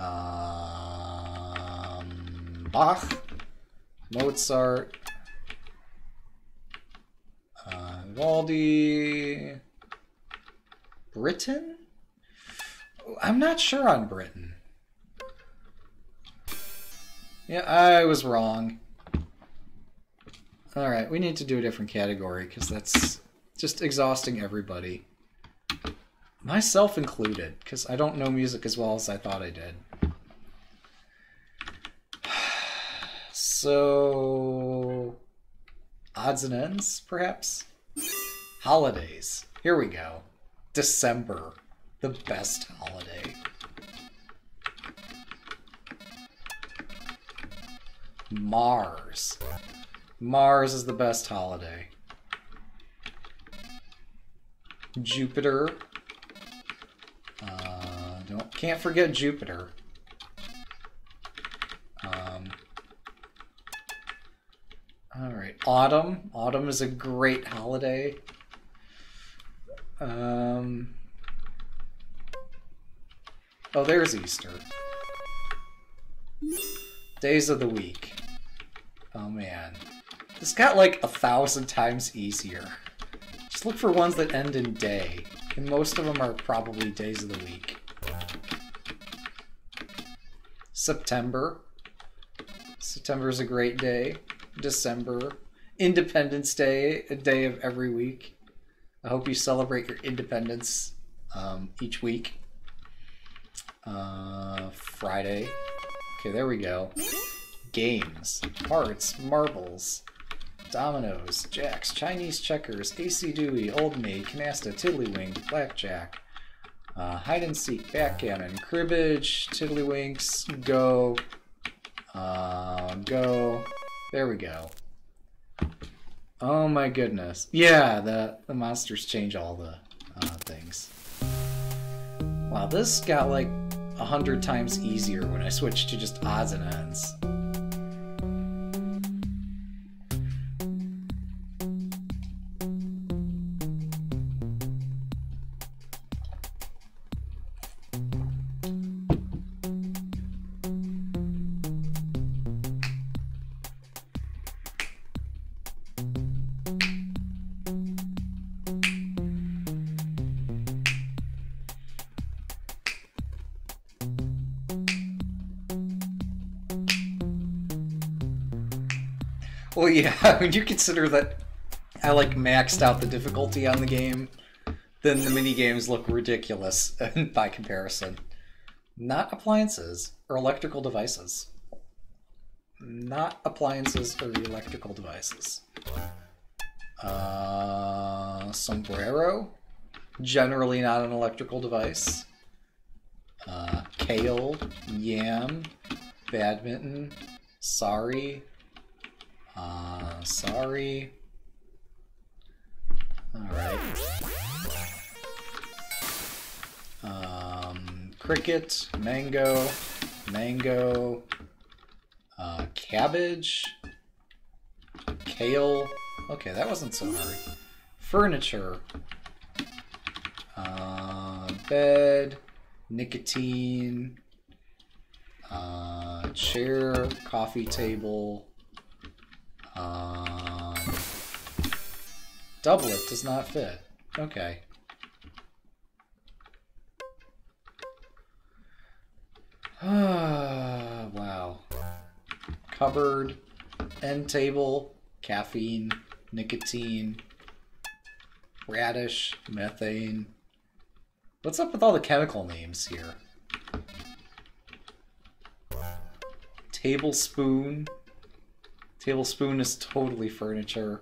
um, Bach, Mozart, uh, Vivaldi, Britten? I'm not sure on Britten. Yeah, I was wrong. Alright, we need to do a different category because that's just exhausting everybody. Myself included, because I don't know music as well as I thought I did. So, odds and ends, perhaps? Holidays. Here we go. December, the best holiday. Mars. Mars is the best holiday. Jupiter. Uh, don't can't forget Jupiter. Um, all right, autumn. Autumn is a great holiday. Um, oh, there's Easter. Days of the week. Oh man, this got like a thousand times easier. Just look for ones that end in day, and most of them are probably days of the week. September. September is a great day. December. Independence Day, a day of every week. I hope you celebrate your independence um, each week. Uh, Friday. Okay, there we go. Games, hearts, marbles, dominoes, jacks, Chinese checkers, acey-deucey, Old Maid, canasta, tiddlywink, blackjack, uh, hide and seek, backgammon, cribbage, tiddlywinks, go, uh, go. There we go. Oh my goodness. Yeah, the, the monsters change all the uh, things. Wow, this got like a hundred times easier when I switched to just odds and ends. Yeah, when you consider that I like maxed out the difficulty on the game, then the mini games look ridiculous by comparison. Not appliances or electrical devices. Not appliances or electrical devices. Uh, sombrero, generally not an electrical device. Uh, kale, yam, badminton, sorry, uh, sorry. Alright. Um, cricket, mango, mango, uh, cabbage, kale. Okay, that wasn't so hard. Furniture. Uh, bed, nicotine, uh, chair, coffee table, um, doublet does not fit. Okay. Ah, wow. Cupboard, end table, caffeine, nicotine, radish, methane. What's up with all the chemical names here? Tablespoon. Tablespoon is totally furniture.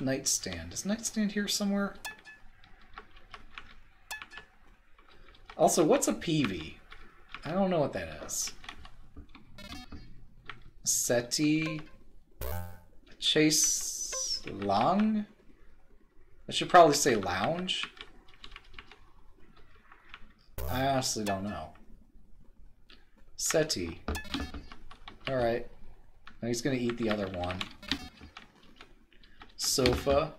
Nightstand. Is nightstand here somewhere? Also, what's a PV? I don't know what that is. Settee. Chaise longue? I should probably say lounge. I honestly don't know. Settee. Alright. Now he's gonna eat the other one. Sofa.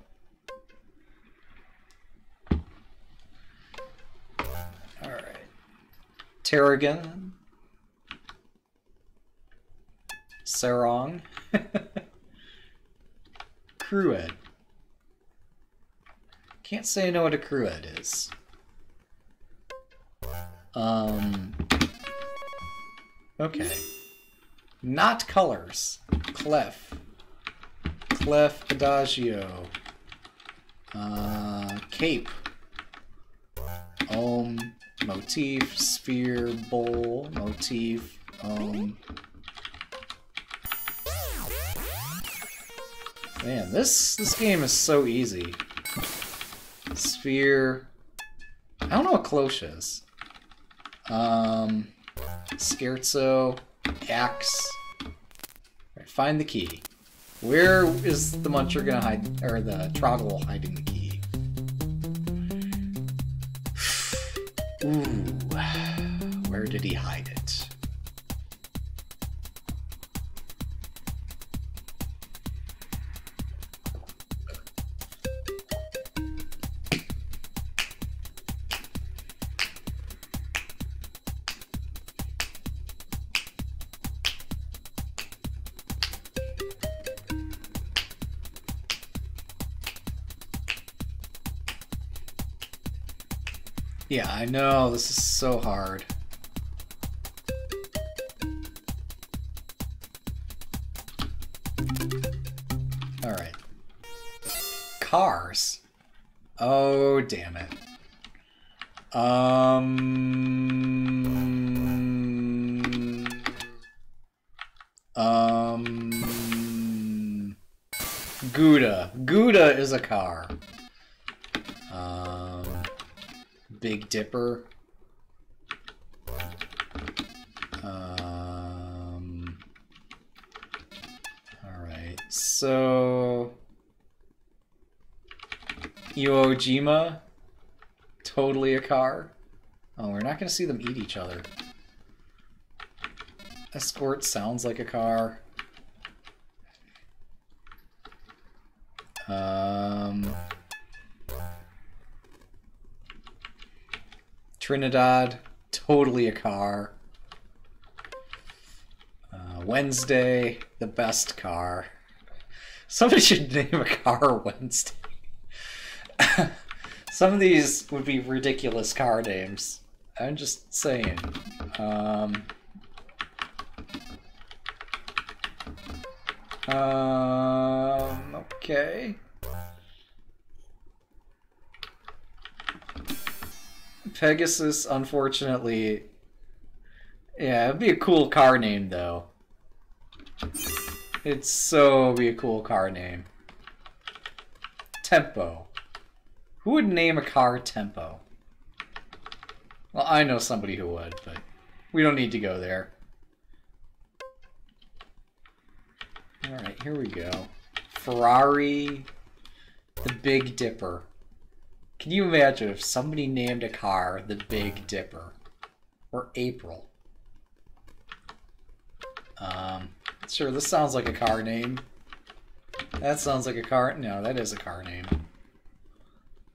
Alright. Tarragon. Sarong. Cruet. Can't say I know what a cruet is. Um. Okay. Not colors. Clef. Clef Adagio. Uh, cape. Ohm. Motif. Sphere. Bowl. Motif. Ohm. Man, this this game is so easy. Sphere. I don't know what cloche is. Um, Scherzo, axe. Right, find the key. Where is the muncher gonna hide, or the troggle hiding the key? Ooh, where did he hide it? Yeah, I know, this is so hard. Alright. Cars. Oh, damn it. Um... Um... Gouda. Gouda is a car. Big Dipper. Um, all right, so Iwo Jima, totally a car. Oh, we're not to see them eat each other. Escort sounds like a car. Trinidad, totally a car. Uh, Wednesday, the best car. Somebody should name a car Wednesday. Some of these would be ridiculous car names. I'm just saying. Um, um, okay. Pegasus, unfortunately. Yeah, it'd be a cool car name, though. It'd so be a cool car name. Tempo. Who would name a car Tempo? Well, I know somebody who would, but we don't need to go there. Alright, here we go. Ferrari, the Big Dipper. Can you imagine if somebody named a car the Big Dipper? Or April? Um, sure, this sounds like a car name. That sounds like a car... No, that is a car name.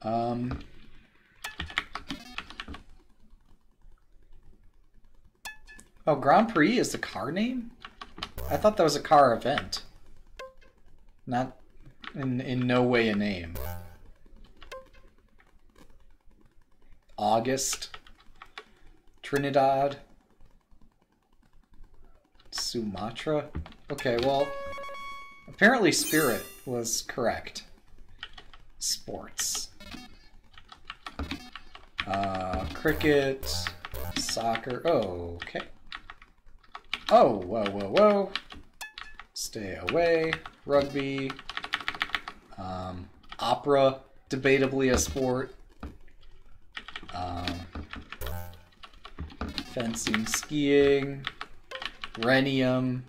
Um... Oh, Grand Prix is the car name? I thought that was a car event. Not in, in no way a name. August. Trinidad. Sumatra. Okay, well, apparently Spirit was correct. Sports. Uh, cricket, soccer. Oh, okay. Oh, whoa, whoa, whoa. Stay away. Rugby. Um, opera, debatably a sport. Um, fencing, skiing. Rhenium.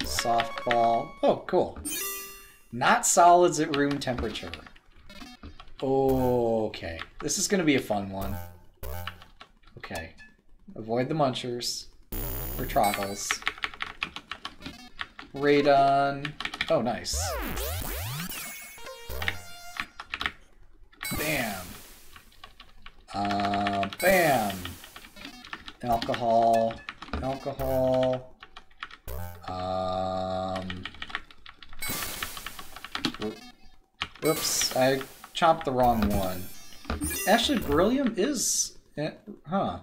Softball. Oh, cool. Not solids at room temperature. Okay. This is going to be a fun one. Okay. Avoid the munchers. Or troggles. Radon. Oh, nice. Uh, bam. Alcohol. Alcohol. Um. Whoops, I chopped the wrong one. Actually, beryllium is... Eh, huh.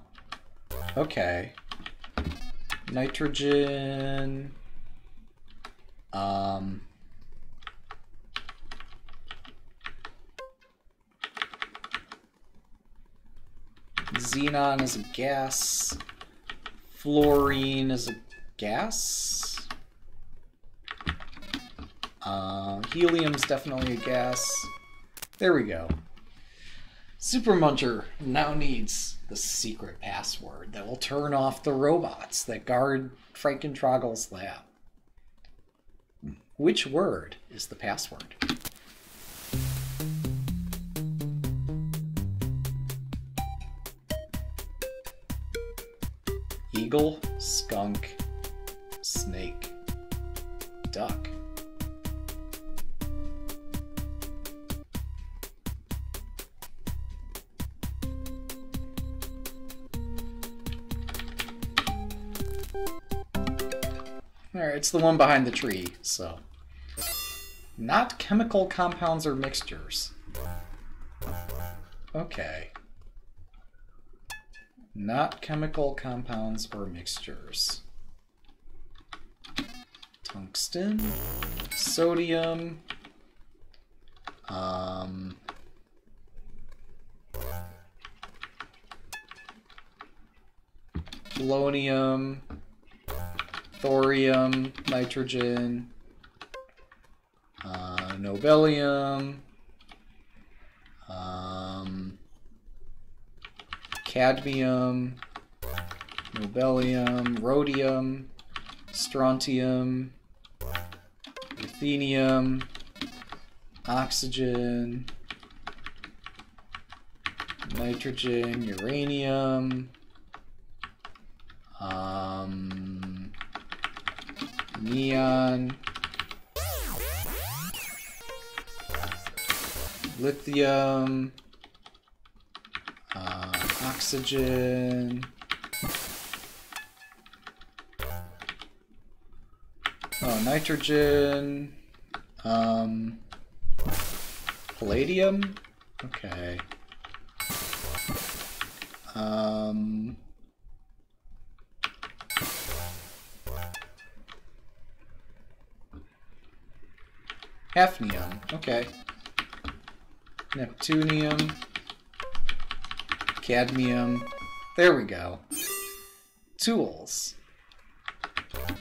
Okay. Nitrogen... Um... Xenon is a gas. Fluorine is a gas. Uh, helium's definitely a gas. There we go. Super Muncher now needs the secret password that will turn off the robots that guard Frankentroggle's lab. Which word is the password? Eagle, skunk, snake, duck. Alright, it's the one behind the tree, so. Not chemical compounds or mixtures. Okay. Not chemical compounds or mixtures. Tungsten, sodium, um, polonium, thorium, nitrogen, uh, nobelium, um, cadmium, nobelium, rhodium, strontium, ruthenium, oxygen, nitrogen, uranium, um, neon, lithium, oxygen, oh, nitrogen, um, palladium, okay. Um, hafnium, okay. Neptunium, cadmium. There we go. Tools.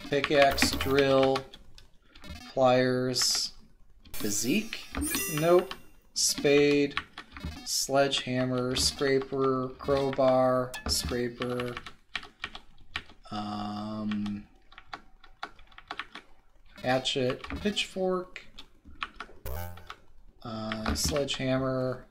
Pickaxe, drill, pliers, physique? Nope. Spade, sledgehammer, scraper, crowbar, scraper, um, hatchet, pitchfork, uh, sledgehammer.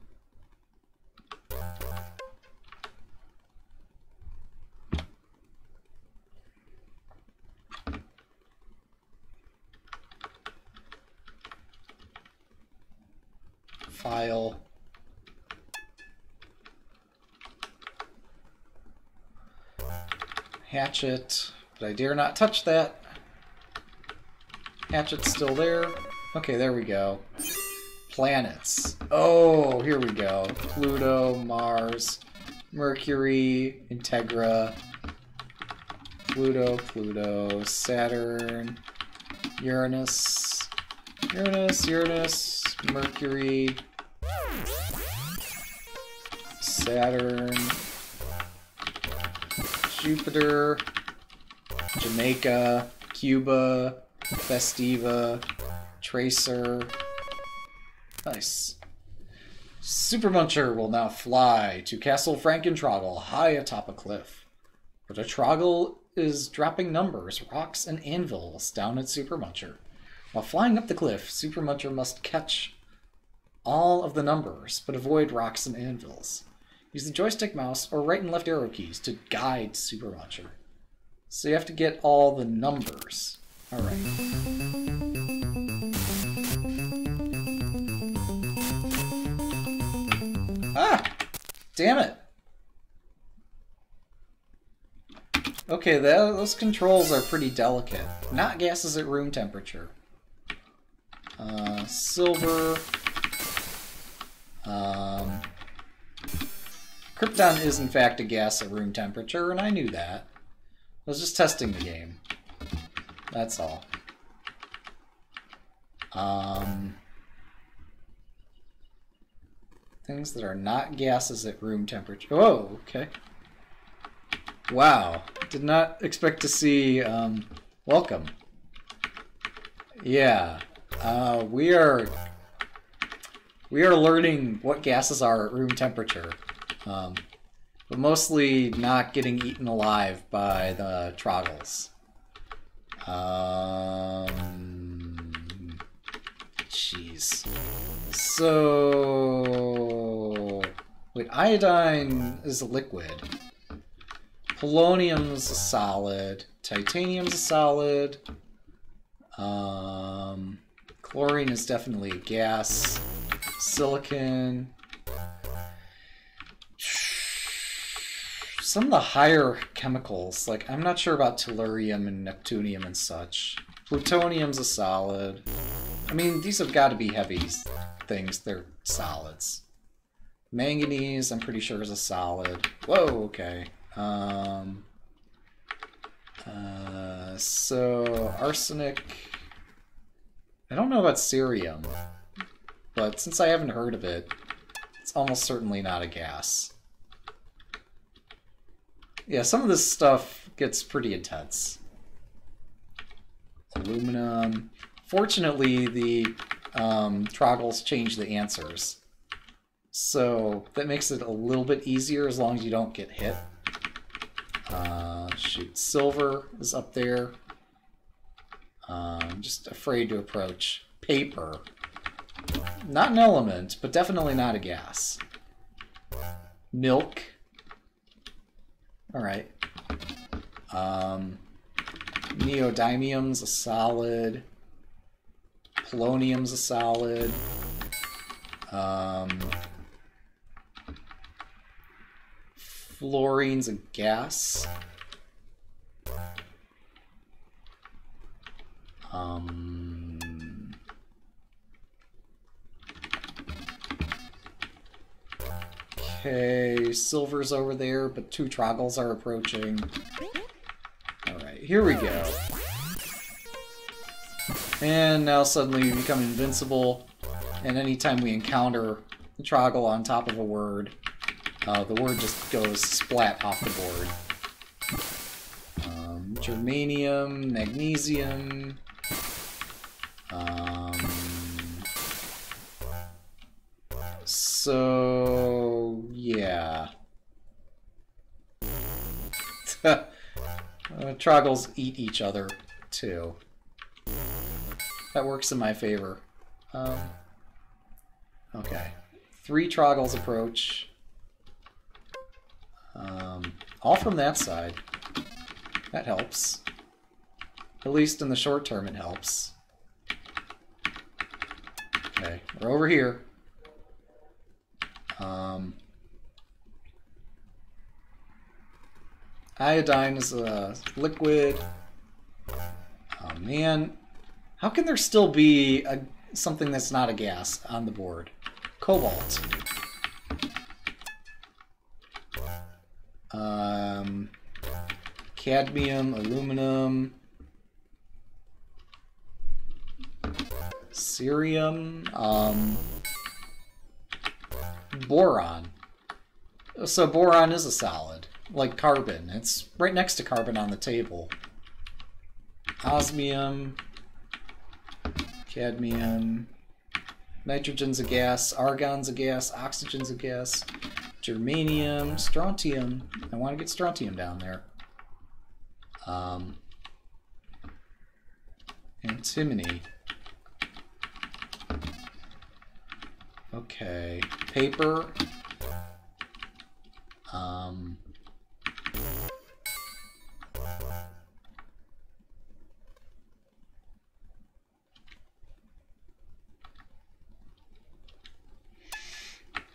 Hatchet, but I dare not touch that. Hatchet's still there. Okay, there we go. Planets. Oh, here we go. Pluto, Mars, Mercury, Integra, Pluto, Pluto, Saturn, Uranus, Uranus, Uranus, Mercury, Saturn, Jupiter, Jamaica, Cuba, Festiva, Tracer. Nice. Super Muncher will now fly to Castle Frankentroggle high atop a cliff. But a Troggle is dropping numbers, rocks, and anvils down at Super Muncher. While flying up the cliff, Super Muncher must catch all of the numbers, but avoid rocks and anvils. Use the joystick mouse or right and left arrow keys to guide Super Muncher. So you have to get all the numbers. Alright. Ah! Damn it! Okay, that, those controls are pretty delicate. Not gases at room temperature. Uh, silver. Um, Krypton is in fact a gas at room temperature, and I knew that. I was just testing the game. That's all. Um, things that are not gases at room temperature. Oh, okay. Wow. Did not expect to see. Um, welcome. Yeah. Uh, we are. We are learning what gases are at room temperature. Um, but mostly not getting eaten alive by the troggles. Um, jeez. So, wait, iodine is a liquid. Polonium's a solid. Titanium's a solid. Um, chlorine is definitely a gas. Silicon. Some of the higher chemicals, like I'm not sure about tellurium and neptunium and such. Plutonium's a solid. I mean, these have got to be heavy things. They're solids. Manganese, I'm pretty sure is a solid. Whoa, okay. Um, uh, so, arsenic... I don't know about cerium, but since I haven't heard of it, it's almost certainly not a gas. Yeah, some of this stuff gets pretty intense. Aluminum. Fortunately, the um, Troggles change the answers. So that makes it a little bit easier as long as you don't get hit. Uh, shoot, silver is up there. I'm just afraid to approach. Paper. Not an element, but definitely not a gas. Milk. Alright. Um, neodymium's a solid. Polonium's a solid. Um, fluorine's a gas. Um, okay, silver's over there, but two troggles are approaching. Alright, here we go. And now suddenly we become invincible, and anytime we encounter a troggle on top of a word, uh, the word just goes splat off the board. Um, germanium, magnesium, um, so, yeah. uh, troggles eat each other, too. That works in my favor. Um, okay. Three troggles approach. Um, all from that side. That helps. At least in the short term it helps. Okay, we're over here. Um, iodine is a liquid. Oh man, how can there still be a, something that's not a gas on the board? Cobalt. Um, cadmium, aluminum, cerium, um, boron. So boron is a solid, like carbon. It's right next to carbon on the table. Osmium, cadmium, nitrogen's a gas, argon's a gas, oxygen's a gas, germanium, strontium. I want to get strontium down there. Um, antimony. Okay, paper. Um,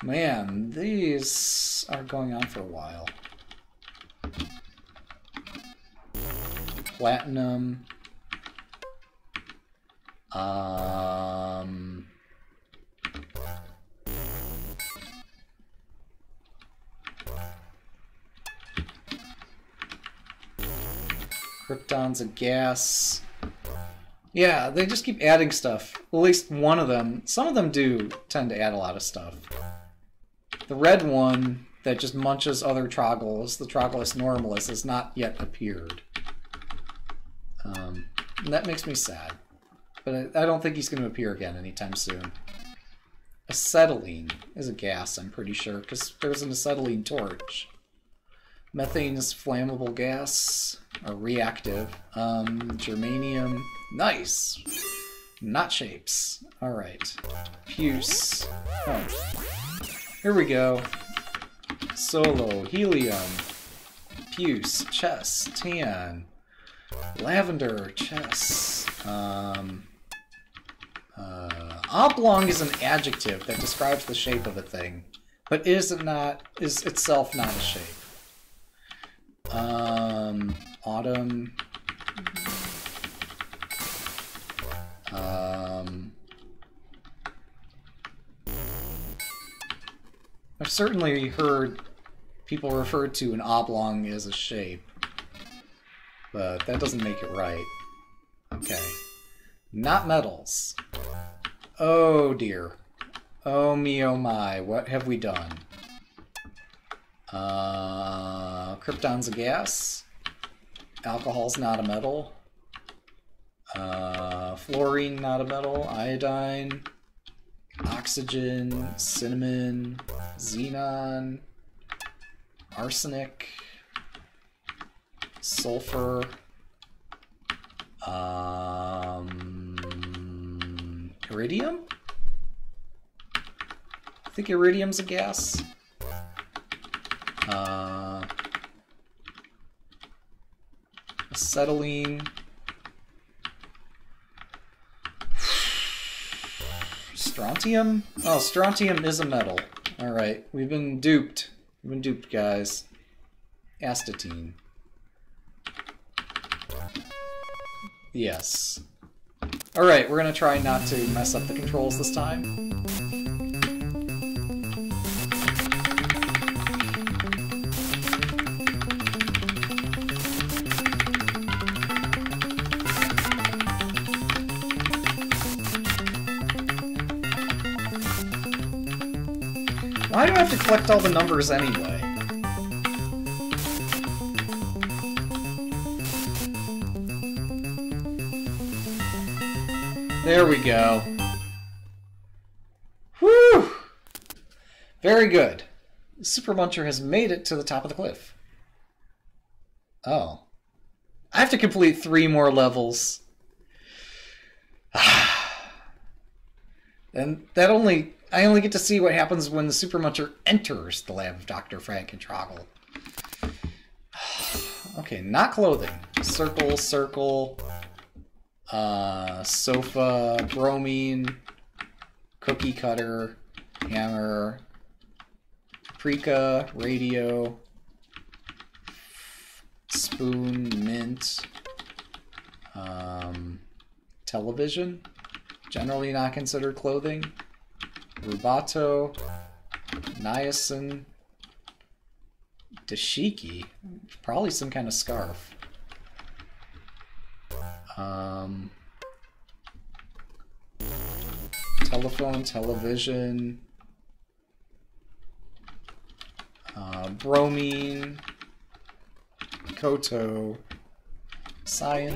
man, these are going on for a while. Platinum. Um, Krypton's a gas. Yeah, they just keep adding stuff. At least one of them. Some of them do tend to add a lot of stuff. The red one that just munches other troggles, the Troglus normalus, has not yet appeared. Um, that makes me sad. But I, I don't think he's going to appear again anytime soon. Acetylene is a gas, I'm pretty sure, because there's an acetylene torch. Methane is flammable gas, or reactive. Um, germanium, nice. Not shapes. All right. Puce. Oh. Here we go. Solo, helium, puce, chess, tan, lavender, chess. Um, uh, oblong is an adjective that describes the shape of a thing, but is it not is itself not a shape. Um, autumn. Um, I've certainly heard people refer to an oblong as a shape, but that doesn't make it right. Okay. Not metals. Oh dear. Oh me, oh my, what have we done? Uh, krypton's a gas. Alcohol's not a metal. Uh, fluorine, not a metal. Iodine. Oxygen. Cinnamon. Xenon. Arsenic. Sulfur. Um, iridium? I think iridium's a gas. Uh, acetylene. Strontium? Oh, strontium is a metal. Alright, we've been duped. We've been duped, guys. Astatine. Yes. Alright, we're gonna try not to mess up the controls this time. Why do I have to collect all the numbers anyway? There we go. Whew! Very good. Super Muncher has made it to the top of the cliff. Oh. I have to complete three more levels. and that only I only get to see what happens when the Super Muncher enters the lab of Dr. Frankentroggle. okay, not clothing. Circle, circle, uh, sofa, bromine, cookie cutter, hammer, paprika, radio, spoon, mint, um, television, generally not considered clothing. Rubato, Niacin, Dashiki, probably some kind of scarf. Um, telephone, television, uh, bromine, Koto, cyan.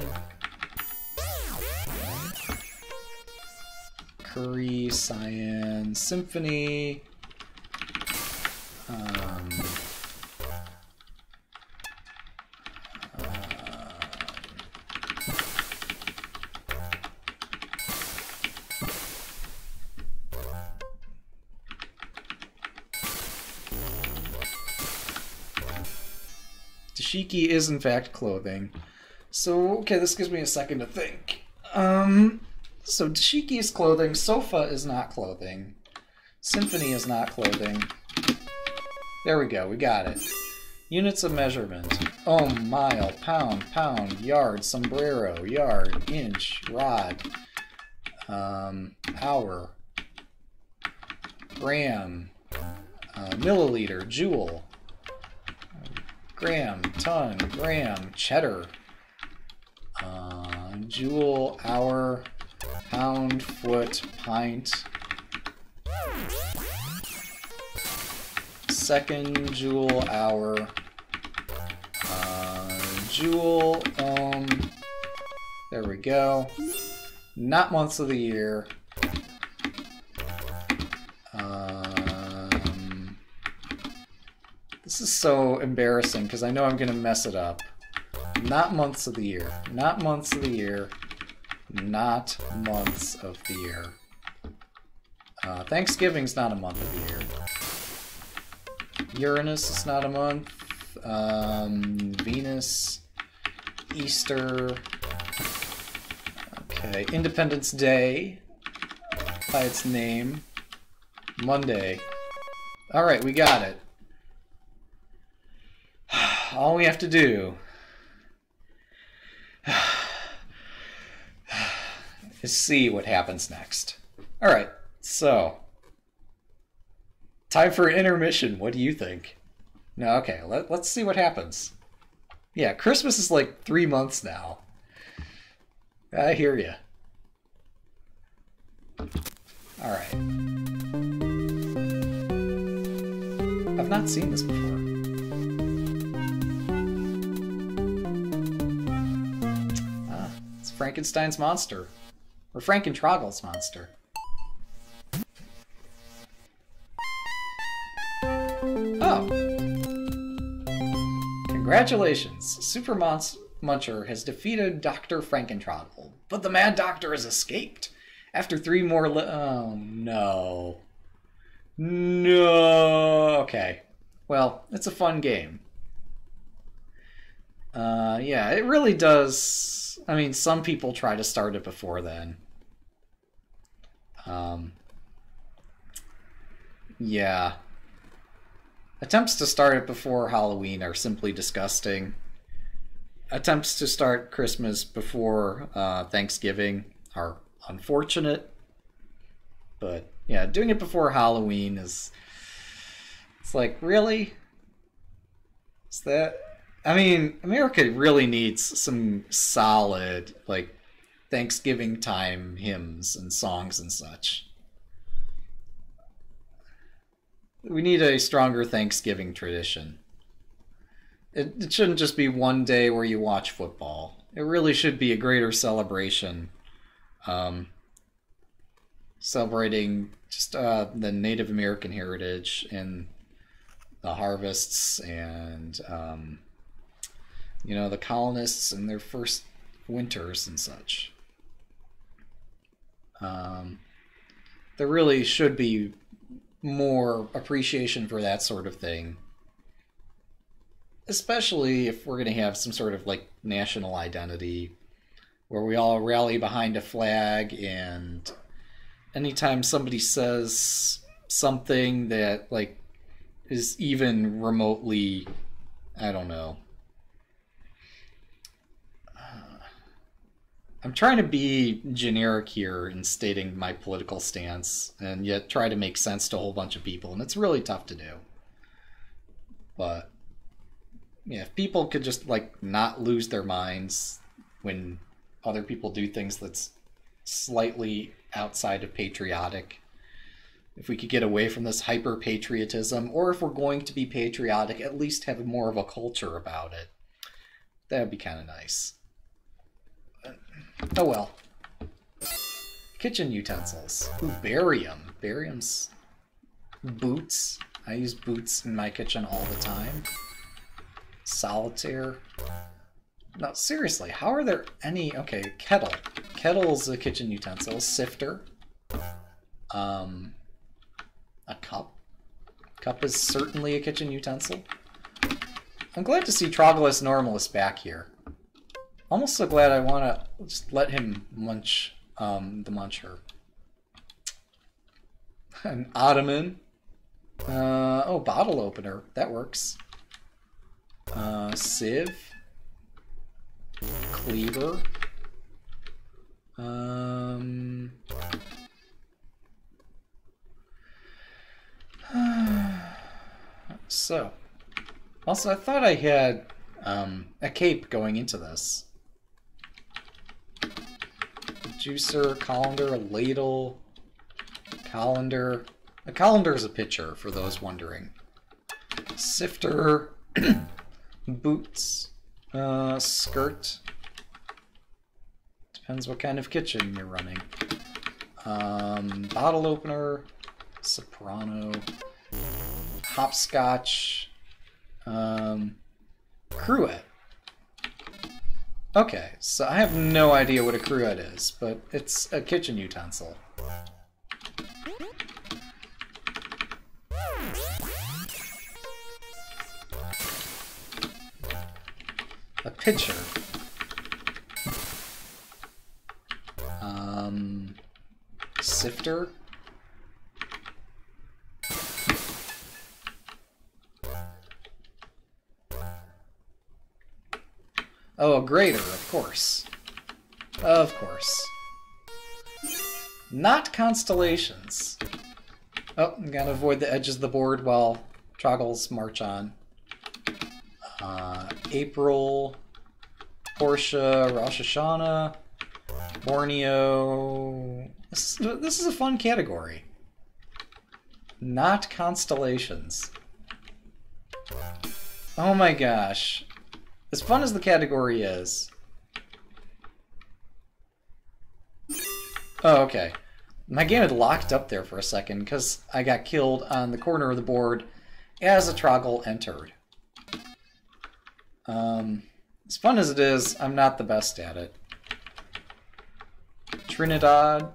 Curry, Cyan, Symphony. Um, Dashiki is in fact clothing. So, okay, this gives me a second to think. Um, so Dashiki clothing, Sofa is not clothing, Symphony is not clothing. There we go, we got it. Units of measurement. Ohm, mile, pound, pound, yard, sombrero, yard, inch, rod, um, hour, gram, uh, milliliter, joule, gram, ton, gram, cheddar, uh, joule, hour, pound, foot, pint, second, joule, hour, uh, joule, ohm, there we go. Not months of the year. Um, this is so embarrassing because I know I'm going to mess it up. Not months of the year. Not months of the year. Not months of the year. Uh, Thanksgiving's not a month of the year. Uranus is not a month. Um, Venus, Easter. Okay, Independence Day by its name. Monday. Alright, we got it. All we have to do is see what happens next. Alright, so. Time for intermission. What do you think? No, okay, let, let's see what happens. Yeah, Christmas is like three months now. I hear you. Alright. I've not seen this before. Ah, it's Frankenstein's monster. Or Frankentroggle's monster. Oh. Congratulations! Super Mons Muncher has defeated Dr. Frankentroggle, but the Mad Doctor has escaped. After three more li- Oh, no. No. Okay. Well, it's a fun game. Uh, yeah, it really does. I mean, some people try to start it before then. Um, yeah. Attempts to start it before Halloween are simply disgusting. Attempts to start Christmas before uh, Thanksgiving are unfortunate. But yeah, doing it before Halloween is. It's like, really? Is that. I mean, America really needs some solid, like, Thanksgiving time hymns and songs and such. We need a stronger Thanksgiving tradition. It, it shouldn't just be one day where you watch football. It really should be a greater celebration. Um, celebrating just uh, the Native American heritage and the harvests and um, you know the colonists and their first winters and such. Um, there really should be more appreciation for that sort of thing. Especially if we're going to have some sort of like national identity where we all rally behind a flag and anytime somebody says something that like is even remotely I don't know I'm trying to be generic here in stating my political stance and yet try to make sense to a whole bunch of people, and it's really tough to do. But yeah, if people could just like not lose their minds when other people do things that's slightly outside of patriotic, if we could get away from this hyper patriotism, or if we're going to be patriotic, at least have more of a culture about it, that would be kind of nice. Oh well. Kitchen utensils. Ooh, barium. Barium's boots. I use boots in my kitchen all the time. Solitaire. No, seriously, how are there any... Okay, kettle. Kettle's a kitchen utensil. Sifter. Um, a cup. Cup is certainly a kitchen utensil. I'm glad to see Troglus Normalus back here. Almost so glad I want to just let him munch um, the muncher. An ottoman. Uh, oh, bottle opener. That works. Uh, sieve. Cleaver. Um... so. Also, I thought I had um, a cape going into this juicer, colander, ladle, colander. A colander is a pitcher, for those wondering. Sifter, boots, uh, skirt. Depends what kind of kitchen you're running. Um, bottle opener, soprano, hopscotch, um, cruet. Okay, so I have no idea what a cruet is, but it's a kitchen utensil. A pitcher. Um, sifter. Oh, a grater, of course. Of course. Not constellations. Oh, gotta avoid the edges of the board while Troggles march on. Uh, April, Portia, Rosh Hashanah, Borneo. This, this is a fun category. Not constellations. Oh my gosh. As fun as the category is... Oh, okay. My game had locked up there for a second because I got killed on the corner of the board as a Troggle entered. Um, as fun as it is, I'm not the best at it. Trinidad,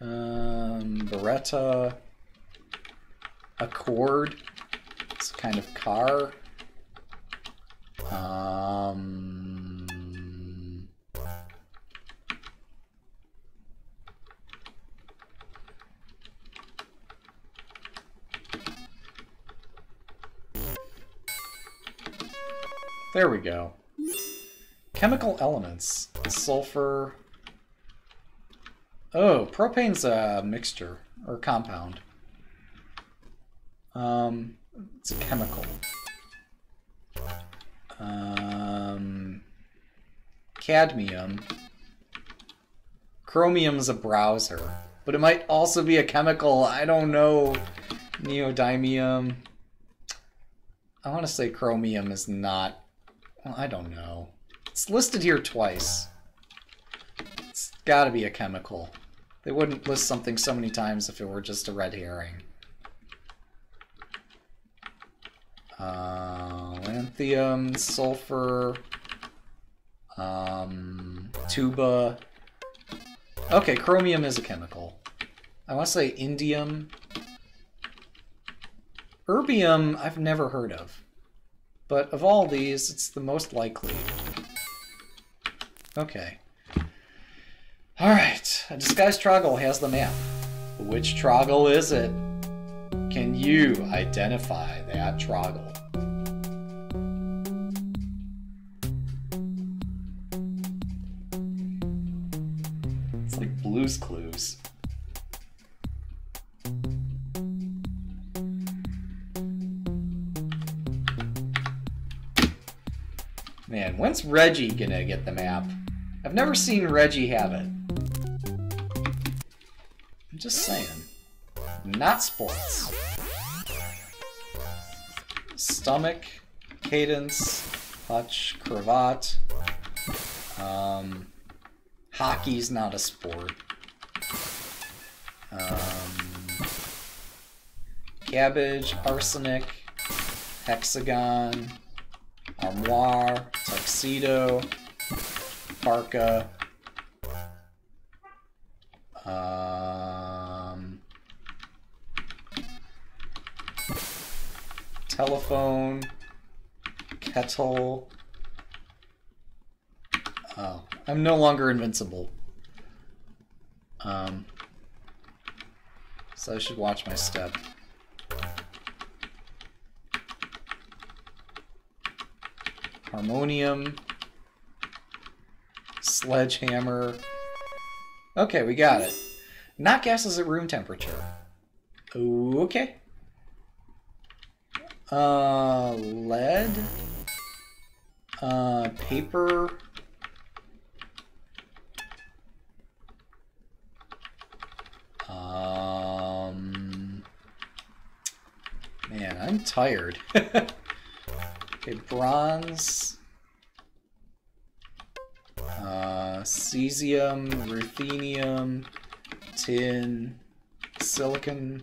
um, Beretta, Accord. It's a kind of car. Um, there we go. Chemical elements. Sulfur. Oh, propane's a mixture or compound. Um, it's a chemical. Um, cadmium. Chromium's a browser, but it might also be a chemical. I don't know. Neodymium. I want to say chromium is not. Well, I don't know. It's listed here twice. It's got to be a chemical. They wouldn't list something so many times if it were just a red herring. Uh, lanthium, sulfur, um, tuba. Okay, chromium is a chemical. I want to say indium. Erbium, I've never heard of. But of all these, it's the most likely. Okay. Alright, a disguised Troggle has the map. Which Troggle is it? Can you identify that Troggle? Clues. Man, when's Reggie gonna get the map? I've never seen Reggie have it. I'm just saying. Not sports. Stomach, cadence, hutch, cravat. Um, hockey's not a sport. Um, cabbage, arsenic, hexagon, armoire, tuxedo, parka, um, telephone, kettle. Oh, I'm no longer invincible. Um, so I should watch my step. Harmonium. Sledgehammer. Okay, we got it. Not gases at room temperature. Okay. Uh, lead. Uh, paper. Um, man, Tired. okay, bronze. Uh, cesium, ruthenium, tin, silicon,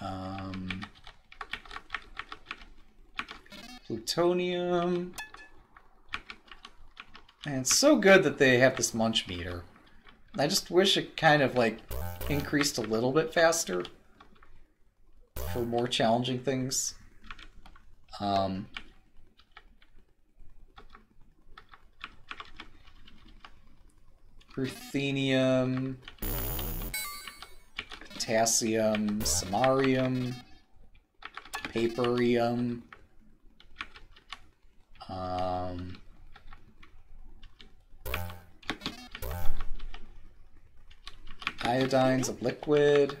um, plutonium. Man, it's so good that they have this munch meter. I just wish it kind of like increased a little bit faster for more challenging things. Um, ruthenium, potassium, samarium, paperium, um, iodines of liquid.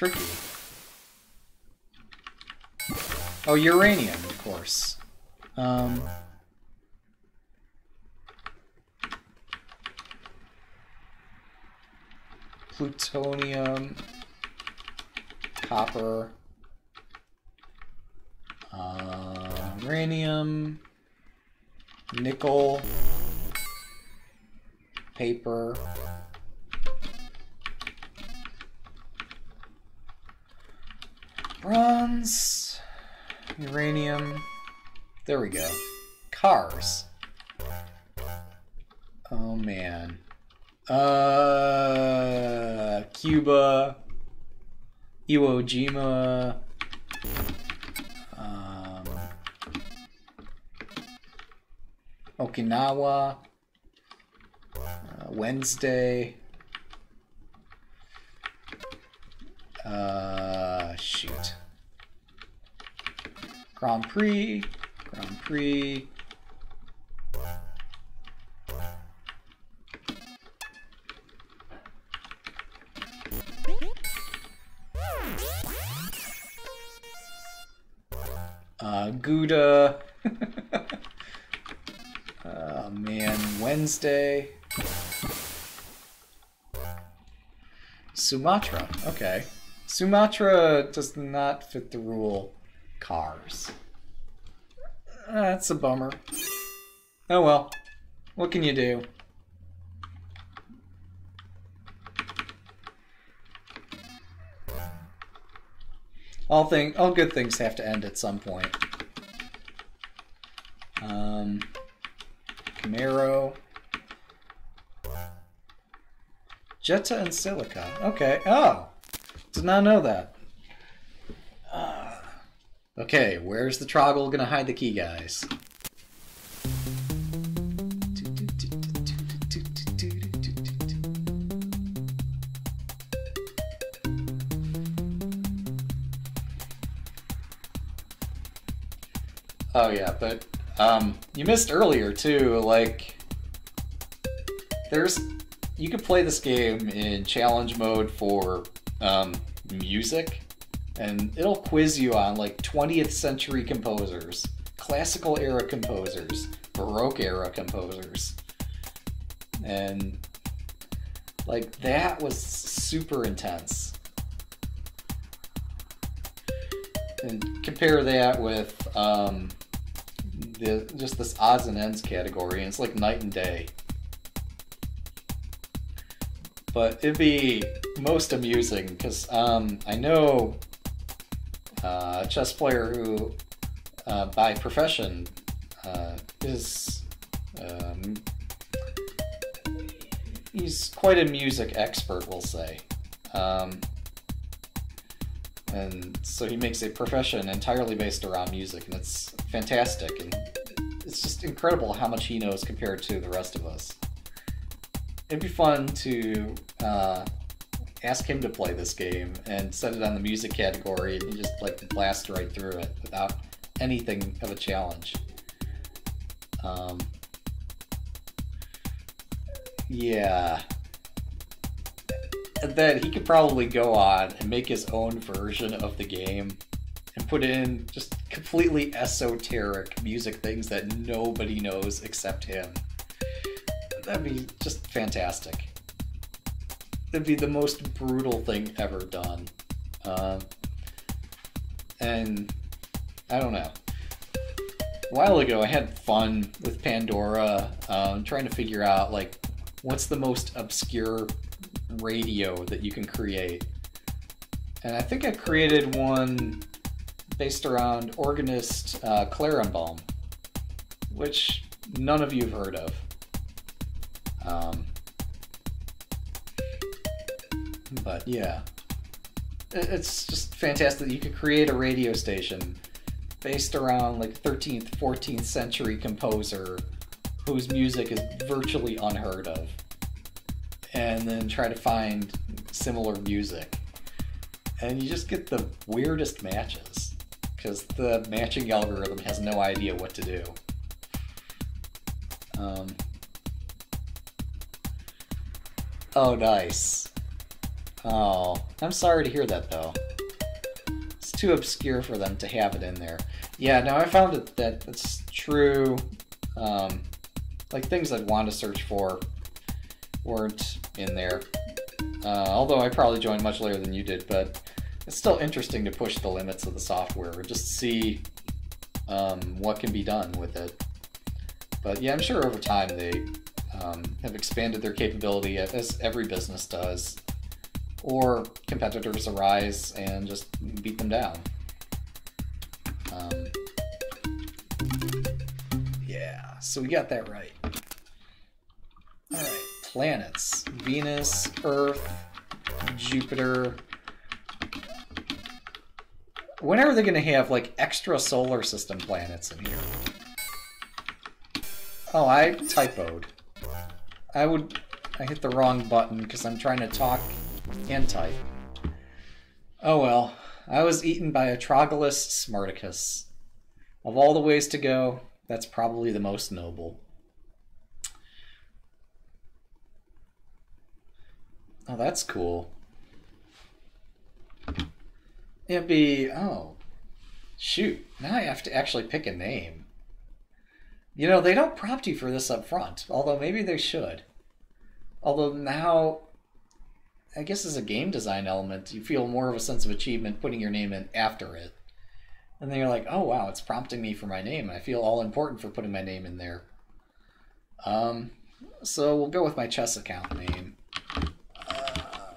Tricky. Oh, uranium, of course. Um, plutonium, copper, uh, uranium, nickel, paper, Bronze, uranium. There we go. Cars. Oh man. Uh, Cuba, Iwo Jima, um, Okinawa, uh, Wednesday. Uh, shoot. Grand Prix, Grand Prix. Uh, Gouda. oh man, Wednesday. Sumatra. Okay. Sumatra does not fit the rule cars. That's a bummer. Oh well. What can you do? All thing, all good things have to end at some point. Um, Camaro, Jetta and Celica. Okay. Oh, did not know that. Uh, okay, where's the Troggle gonna hide the key, guys? Oh yeah, but um, you missed earlier too. Like, there's you could play this game in challenge mode for um, music, and it'll quiz you on like 20th century composers, classical era composers, baroque era composers, and like that was super intense. And compare that with um, the just this odds and ends category, and it's like night and day. But it'd be most amusing because um, I know uh, a chess player who, uh, by profession, uh, is um, he's quite a music expert, we'll say. Um, and so he makes a profession entirely based around music, and it's fantastic, and it's just incredible how much he knows compared to the rest of us. It'd be fun to uh, ask him to play this game and set it on the music category, and just like blast right through it without anything of a challenge. Um, yeah And then he could probably go on and make his own version of the game and put in just completely esoteric music things that nobody knows except him. That'd be just fantastic. It'd be the most brutal thing ever done. Uh, and I don't know. A while ago, I had fun with Pandora, um, trying to figure out like what's the most obscure radio that you can create. And I think I created one based around organist uh, Clarenbaum, which none of you have heard of. Um, but yeah, it's just fantastic you could create a radio station based around like 13th, 14th century composer whose music is virtually unheard of and then try to find similar music. And you just get the weirdest matches because the matching algorithm has no idea what to do. Um, oh, nice. Oh, I'm sorry to hear that though. It's too obscure for them to have it in there. Yeah, now I found it that it's true. Um, like things I'd want to search for weren't in there. Uh, although I probably joined much later than you did, but it's still interesting to push the limits of the software or just see um, what can be done with it. But yeah, I'm sure over time they um, have expanded their capability as every business does, or competitors arise and just beat them down. Um, yeah, so we got that right. Alright, planets. Venus, Earth, Jupiter. When are they going to have, like, extra solar system planets in here? Oh, I typoed. I would... I hit the wrong button because I'm trying to talk and type. Oh well. I was eaten by a Troglus smarticus. Of all the ways to go, that's probably the most noble. Oh, that's cool. It'd be... Oh. Shoot. Now I have to actually pick a name. You know, they don't prompt you for this up front, although maybe they should. Although now, I guess as a game design element, you feel more of a sense of achievement putting your name in after it. And then you're like, oh wow, it's prompting me for my name. I feel all important for putting my name in there. Um, so we'll go with my chess account name. Uh,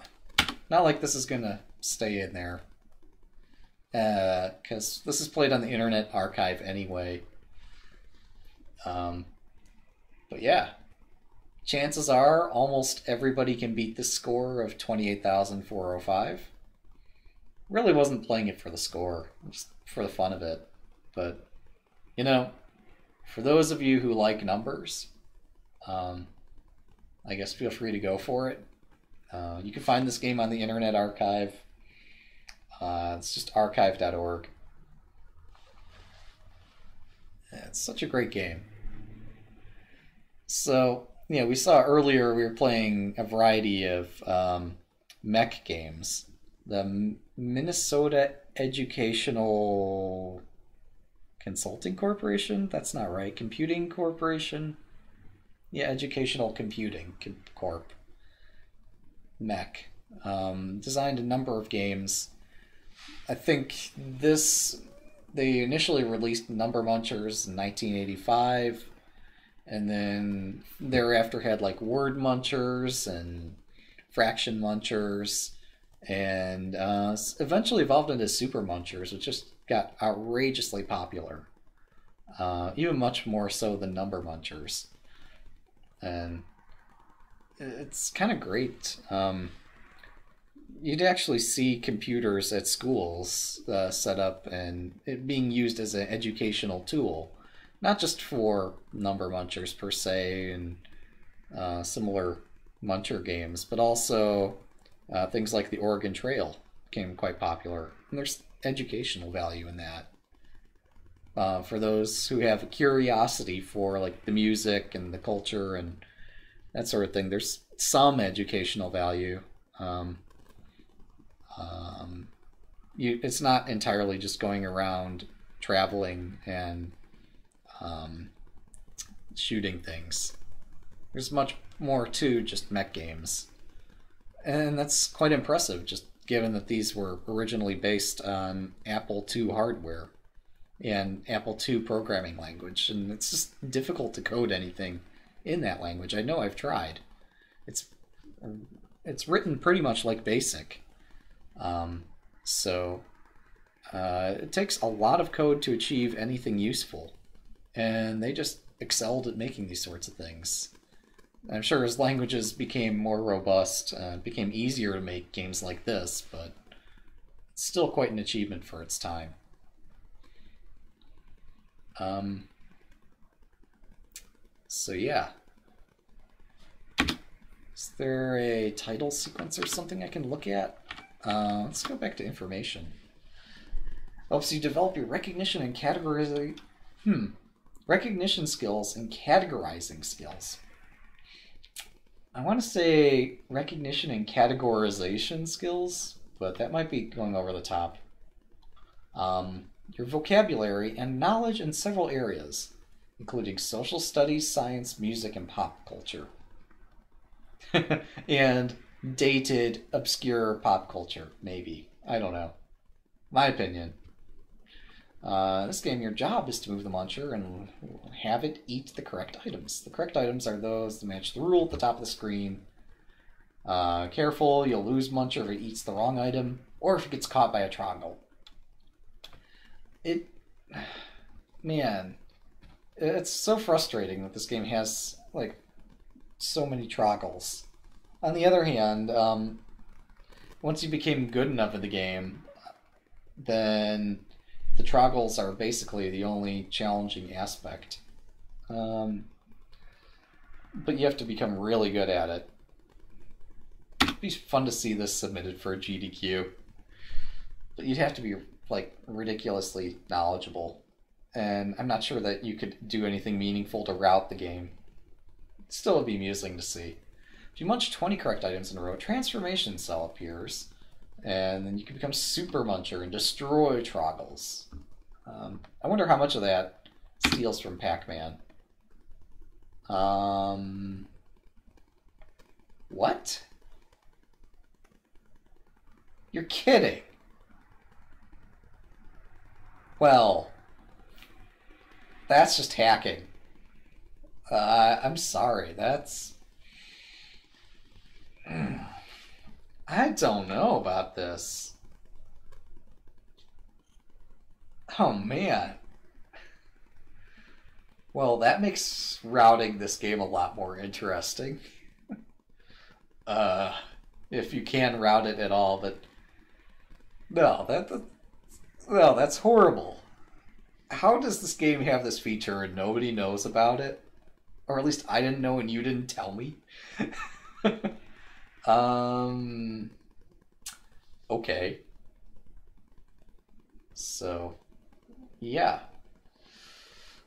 not like this is gonna stay in there. Because uh, this is played on the Internet Archive anyway. Um, but yeah, chances are almost everybody can beat the score of 28,405. Really wasn't playing it for the score, just for the fun of it. But, you know, for those of you who like numbers, um, I guess feel free to go for it. Uh, you can find this game on the Internet Archive. Uh, it's just archive.org. it's such a great game. So, you know, we saw earlier we were playing a variety of um, MECC games. The Minnesota Educational Consulting Corporation? That's not right. Computing Corporation? Yeah, Educational Computing Corp. MECC. Um, designed a number of games. I think this. They initially released Number Munchers in 1985 and then thereafter had like word munchers and fraction munchers and uh, eventually evolved into super munchers which just got outrageously popular. Uh, even much more so than number munchers. And it's kind of great um, you'd actually see computers at schools uh, set up and being used as an educational tool not just for number munchers per se and uh, similar muncher games, but also uh, things like the Oregon Trail became quite popular. And there's educational value in that. Uh, for those who have a curiosity for like the music and the culture and that sort of thing, there's some educational value. Um, um, you, it's not entirely just going around traveling and um, shooting things. There's much more to just MECC games. And that's quite impressive, just given that these were originally based on Apple II hardware and Apple II programming language. And it's just difficult to code anything in that language. I know I've tried. It's it's written pretty much like BASIC. Um, so uh, it takes a lot of code to achieve anything useful and they just excelled at making these sorts of things. I'm sure as languages became more robust, uh, it became easier to make games like this, but it's still quite an achievement for its time. Um, so yeah. Is there a title sequence or something I can look at? Uh, let's go back to information. Helps you develop your recognition and categorization. Hmm recognition skills and categorizing skills. I want to say recognition and categorization skills, but that might be going over the top. Um, your vocabulary and knowledge in several areas, including social studies, science, music, and pop culture. and dated, obscure pop culture, maybe. I don't know. My opinion. Uh, this game, your job is to move the muncher and have it eat the correct items. The correct items are those that match the rule at the top of the screen. Uh, careful, you'll lose muncher if it eats the wrong item, or if it gets caught by a troggle. It man, it's so frustrating that this game has like so many troggles. On the other hand, um, once you became good enough at the game, then the troggles are basically the only challenging aspect. Um, but you have to become really good at it. It'd be fun to see this submitted for a GDQ. But you'd have to be like ridiculously knowledgeable. And I'm not sure that you could do anything meaningful to route the game. Still would be amusing to see. If you munch 20 correct items in a row, transformation cell appears. And then you can become Super Muncher and destroy Troggles. Um, I wonder how much of that steals from Pac-Man. Um, what? You're kidding. Well, that's just hacking. Uh, I'm sorry. That's. I don't know about this. Oh man. Well, that makes routing this game a lot more interesting. uh, if you can route it at all, but no, that, that no, that's horrible. How does this game have this feature and nobody knows about it? Or at least I didn't know and you didn't tell me? um okay. So, yeah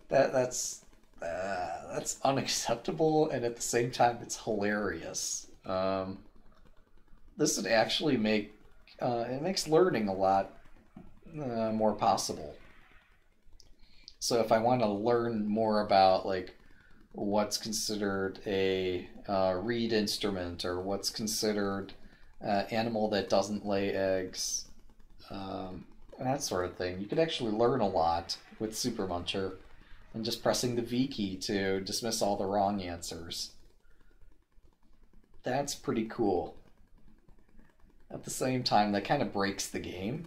that that's uh, that's unacceptable, and at the same time, it's hilarious. Um, this would actually make uh, it makes learning a lot uh, more possible. So if I want to learn more about like what's considered a uh, reed instrument or what's considered uh, animal that doesn't lay eggs, um, that sort of thing, you could actually learn a lot with Super Muncher and just pressing the V key to dismiss all the wrong answers. That's pretty cool. At the same time, that kind of breaks the game,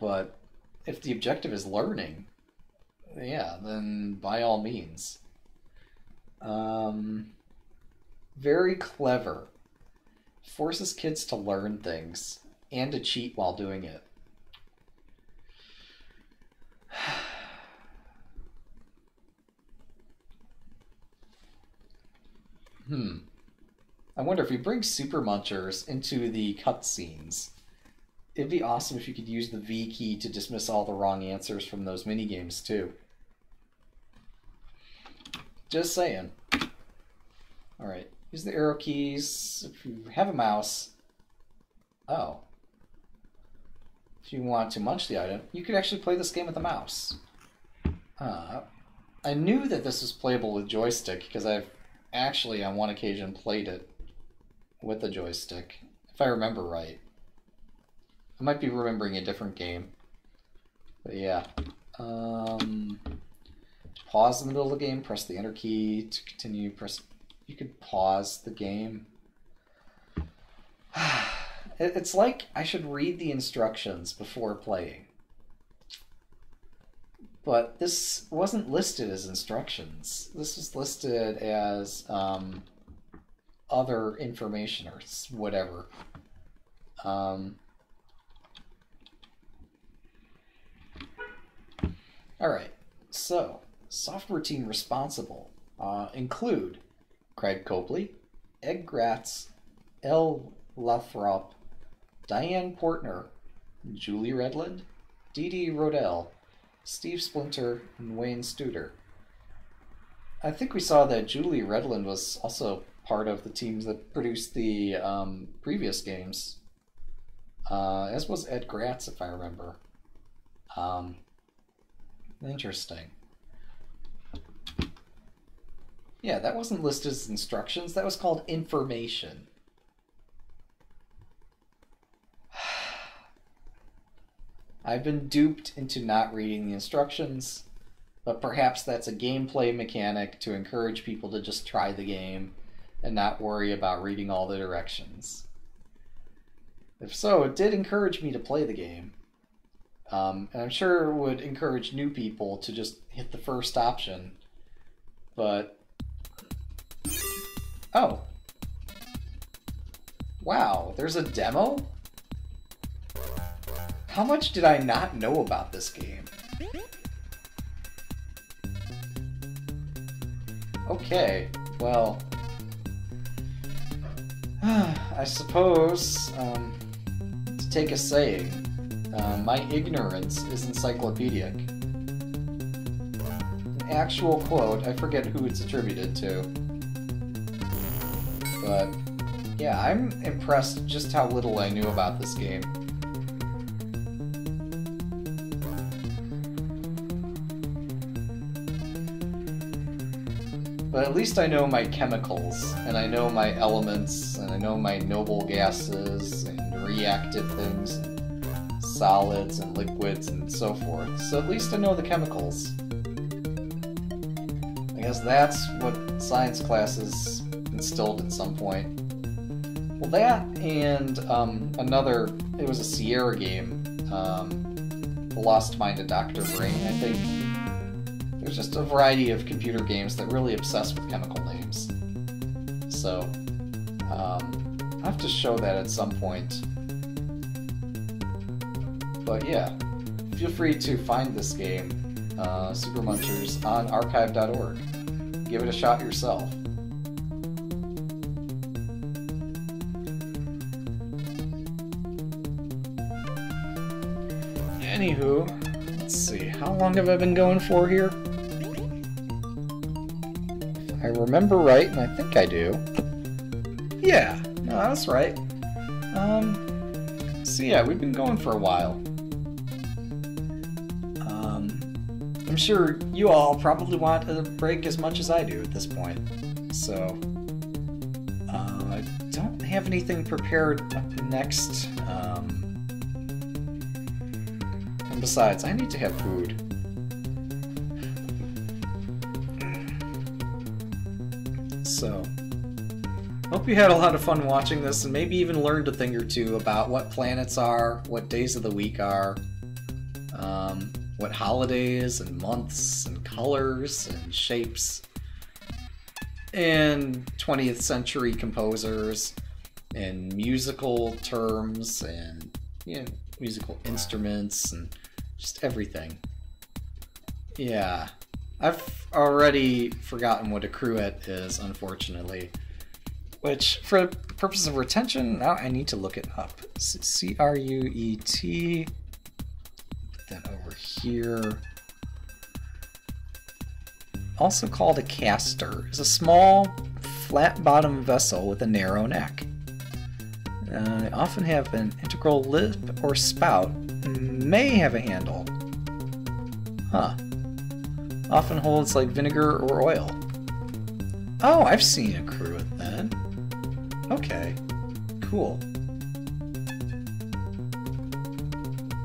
but if the objective is learning, yeah, then by all means. Um, very clever. Forces kids to learn things and to cheat while doing it. Hmm. I wonder if we bring Super Munchers into the cutscenes. It'd be awesome if you could use the V key to dismiss all the wrong answers from those mini games too. Just saying. Alright, use the arrow keys. If you have a mouse. Oh. If you want to munch the item, you could actually play this game with a mouse. Uh, I knew that this was playable with joystick because I've actually on one occasion played it with a joystick, if I remember right. I might be remembering a different game. But yeah. Um, pause in the middle of the game, press the enter key to continue, press... You could pause the game. it's like I should read the instructions before playing. But this wasn't listed as instructions. This was listed as um, other information or whatever. Um, all right. So, software team responsible uh, include Craig Copley, Ed Gratz, L. Lathrop, Diane Portner, Julie Redland, Dee Dee Rodell, Steve Splinter, and Wayne Studer. I think we saw that Julie Redland was also part of the teams that produced the um, previous games, uh, as was Ed Gratz, if I remember. Um, interesting. Yeah, that wasn't listed as instructions. That was called information. I've been duped into not reading the instructions, but perhaps that's a gameplay mechanic to encourage people to just try the game and not worry about reading all the directions. If so, it did encourage me to play the game. Um, and I'm sure it would encourage new people to just hit the first option. But. Oh. Wow, there's a demo? How much did I not know about this game? Okay, well... I suppose, um, to take a saying, uh, my ignorance is encyclopedic. An actual quote, I forget who it's attributed to. But, yeah, I'm impressed just how little I knew about this game. But at least I know my chemicals, and I know my elements, and I know my noble gases, and reactive things, and solids, and liquids, and so forth. So at least I know the chemicals. I guess that's what science classes instilled at some point. Well, that and um, another, it was a Sierra game, um, Lost Mind of Dr. Brain, I think there's just a variety of computer games that really obsess with chemical names. So, um, I have to show that at some point. But yeah, feel free to find this game, uh, Super Munchers, on archive.org. Give it a shot yourself. Anywho, let's see, how long have I been going for here? I remember right, and I think I do. Yeah, no, that's right. Um, so yeah, we've been going for a while. Um, I'm sure you all probably want a break as much as I do at this point. So, uh, I don't have anything prepared up next. Um, besides, I need to have food. So, hope you had a lot of fun watching this and maybe even learned a thing or two about what planets are, what days of the week are, um, what holidays and months and colors and shapes, and 20th century composers and musical terms and you know, musical instruments and just everything. Yeah. I've already forgotten what a cruet is, unfortunately. Which, for purposes of retention, now I need to look it up. C R U E T. Then over here. Also called a caster, is a small, flat bottom vessel with a narrow neck. Uh, they often have an integral lip or spout, may have a handle. Huh often holds like vinegar or oil. Oh, I've seen a cruet then. Okay, cool.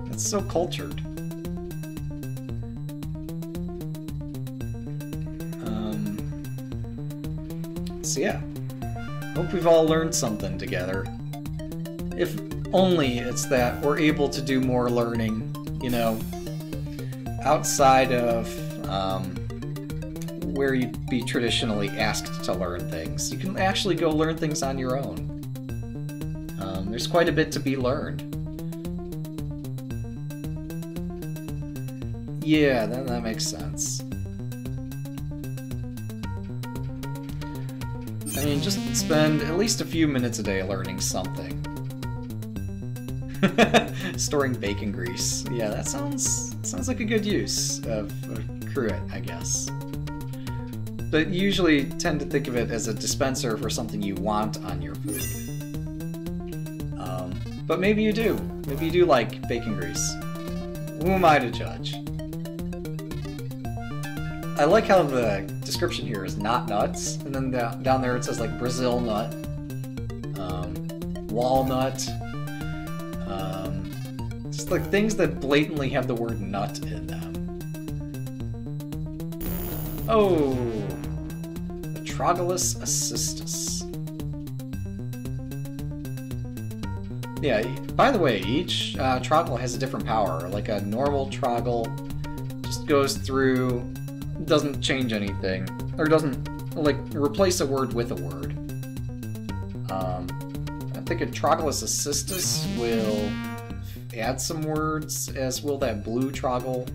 That's so cultured. Um, so yeah, hope we've all learned something together. If only it's that we're able to do more learning, you know, outside of um, where you'd be traditionally asked to learn things. You can actually go learn things on your own. Um, there's quite a bit to be learned. Yeah, that, that makes sense. I mean, just spend at least a few minutes a day learning something. Storing bacon grease. Yeah, that sounds sounds like a good use of, of cruet, I guess. But you usually tend to think of it as a dispenser for something you want on your food. Um, but maybe you do. Maybe you do like bacon grease. Who am I to judge? I like how the description here is not nuts, and then down there it says like Brazil nut, um, walnut, like things that blatantly have the word nut in them. Oh! Atrogylus assistus. yeah, by the way, each uh, Troggle has a different power. Like a normal Troggle just goes through, doesn't change anything, or doesn't, like, replace a word with a word. Um, I think a Troglus Assistus will add some words, as will that blue Troggle.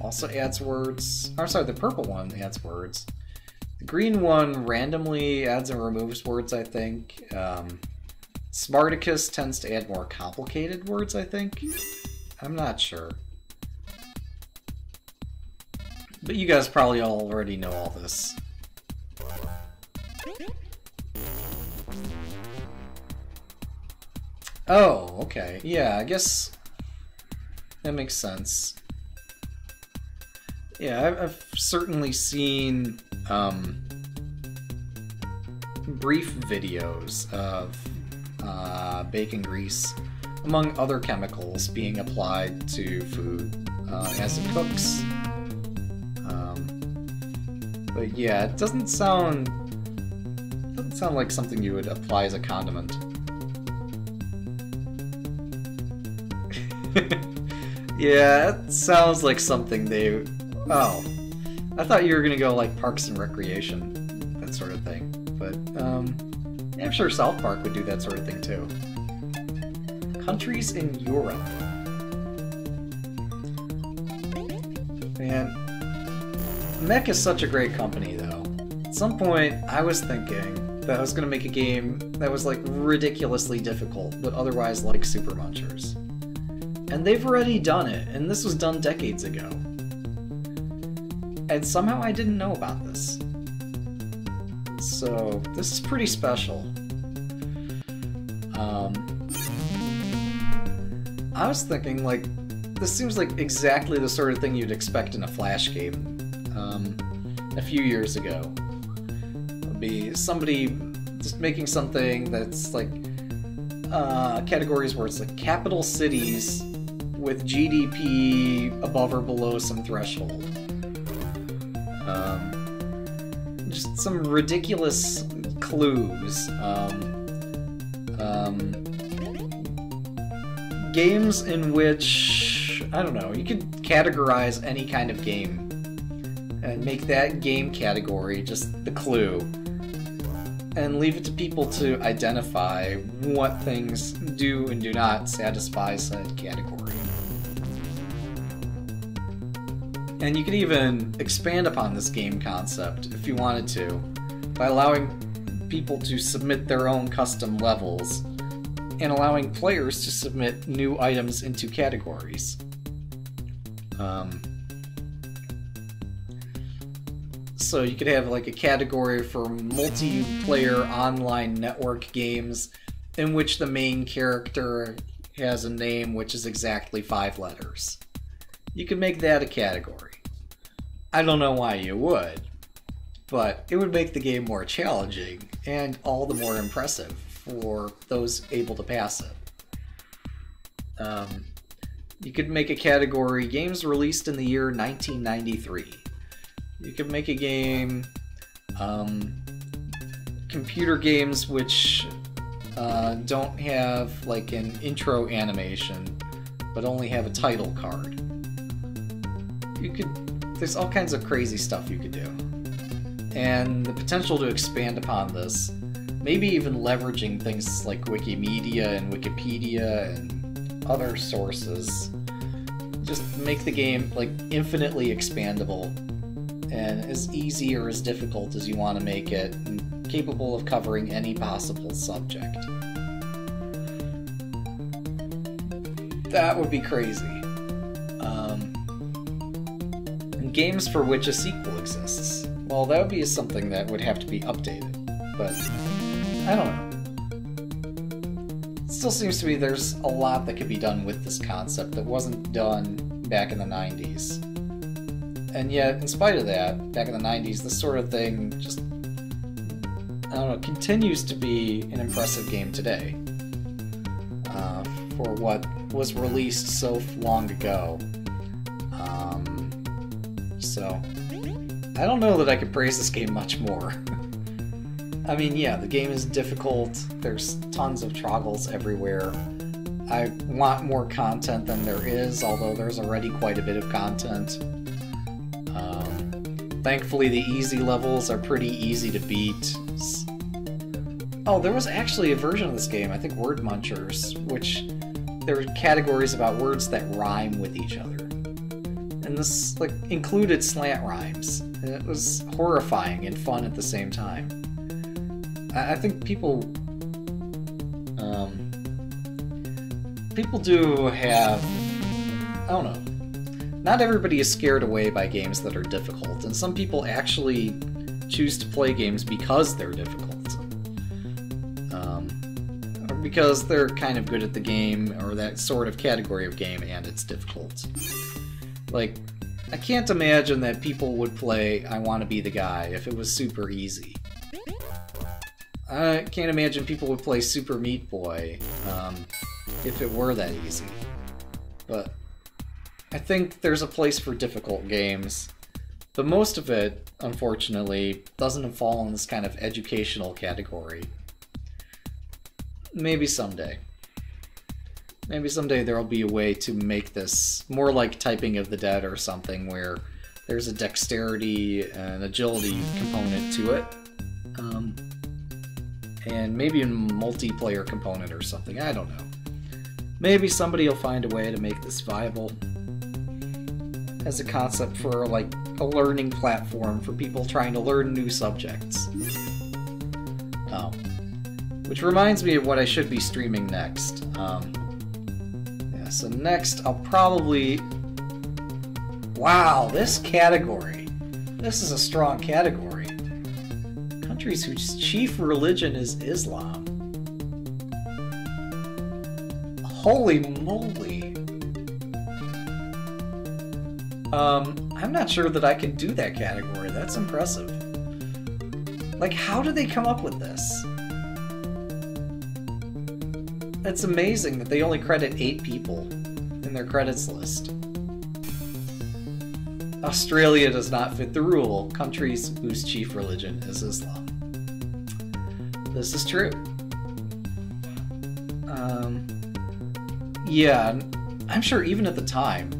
Also adds words. I'm sorry, the purple one adds words. The green one randomly adds and removes words, I think. Um, Spartacus tends to add more complicated words, I think. I'm not sure. But you guys probably already know all this. Oh, okay. Yeah, I guess that makes sense. Yeah, I've, I've certainly seen um, brief videos of uh, bacon grease, among other chemicals, being applied to food uh, as it cooks. Um, but yeah, it doesn't sound doesn't sound like something you would apply as a condiment. yeah, it sounds like something they. Oh, I thought you were gonna go like Parks and Recreation, that sort of thing. But um, I'm sure South Park would do that sort of thing too. Countries in Europe. Man, MECC is such a great company though. At some point, I was thinking that I was gonna make a game that was like ridiculously difficult, but otherwise like Super Munchers. And they've already done it, and this was done decades ago. And somehow I didn't know about this. So, this is pretty special. Um, I was thinking, like, this seems like exactly the sort of thing you'd expect in a Flash game um, a few years ago. It would be somebody just making something that's like uh, categories where it's like capital cities with GDP above or below some threshold. Um, just some ridiculous clues. Um, um, games in which, I don't know, you could categorize any kind of game and make that game category just the clue and leave it to people to identify what things do and do not satisfy said category. And you could even expand upon this game concept if you wanted to by allowing people to submit their own custom levels and allowing players to submit new items into categories. Um, so you could have like a category for multiplayer online network games in which the main character has a name which is exactly five letters. You could make that a category. I don't know why you would, but it would make the game more challenging and all the more impressive for those able to pass it. Um, you could make a category games released in the year 1993. You could make a game um, computer games which uh, don't have like an intro animation but only have a title card. You could there's all kinds of crazy stuff you could do. And the potential to expand upon this, maybe even leveraging things like Wikimedia and Wikipedia and other sources, just make the game like infinitely expandable and as easy or as difficult as you want to make it, and capable of covering any possible subject. That would be crazy games for which a sequel exists. Well, that would be something that would have to be updated, but I don't know. It still seems to me there's a lot that could be done with this concept that wasn't done back in the 90s. And yet, in spite of that, back in the 90s, this sort of thing just, I don't know, continues to be an impressive game today. Uh, for what was released so long ago. So, I don't know that I could praise this game much more. I mean, yeah, the game is difficult, there's tons of troggles everywhere, I want more content than there is, although there's already quite a bit of content. Um, thankfully, the easy levels are pretty easy to beat. Oh, there was actually a version of this game, I think Word Munchers, which there were categories about words that rhyme with each other. This like included slant rhymes. And it was horrifying and fun at the same time. I, I think people um, people do have I don't know. Not everybody is scared away by games that are difficult, and some people actually choose to play games because they're difficult because they're kind of good at the game or that sort of category of game and it's difficult. Like, I can't imagine that people would play I Want to Be the Guy if it was super easy. I can't imagine people would play Super Meat Boy um, if it were that easy. But I think there's a place for difficult games. But most of it, unfortunately, doesn't fall in this kind of educational category. Maybe someday. Maybe someday there'll be a way to make this more like Typing of the Dead or something, where there's a dexterity and agility component to it. Um, and maybe a multiplayer component or something, I don't know. Maybe somebody will find a way to make this viable as a concept for like a learning platform for people trying to learn new subjects. Oh. Which reminds me of what I should be streaming next. Um, so next I'll probably... Wow, this category. This is a strong category. Countries whose chief religion is Islam. Holy moly. Um, I'm not sure that I can do that category. That's impressive. Like, how did they come up with this? It's amazing that they only credit eight people in their credits list. Australia does not fit the rule. Countries whose chief religion is Islam. This is true. Um, yeah, I'm sure even at the time,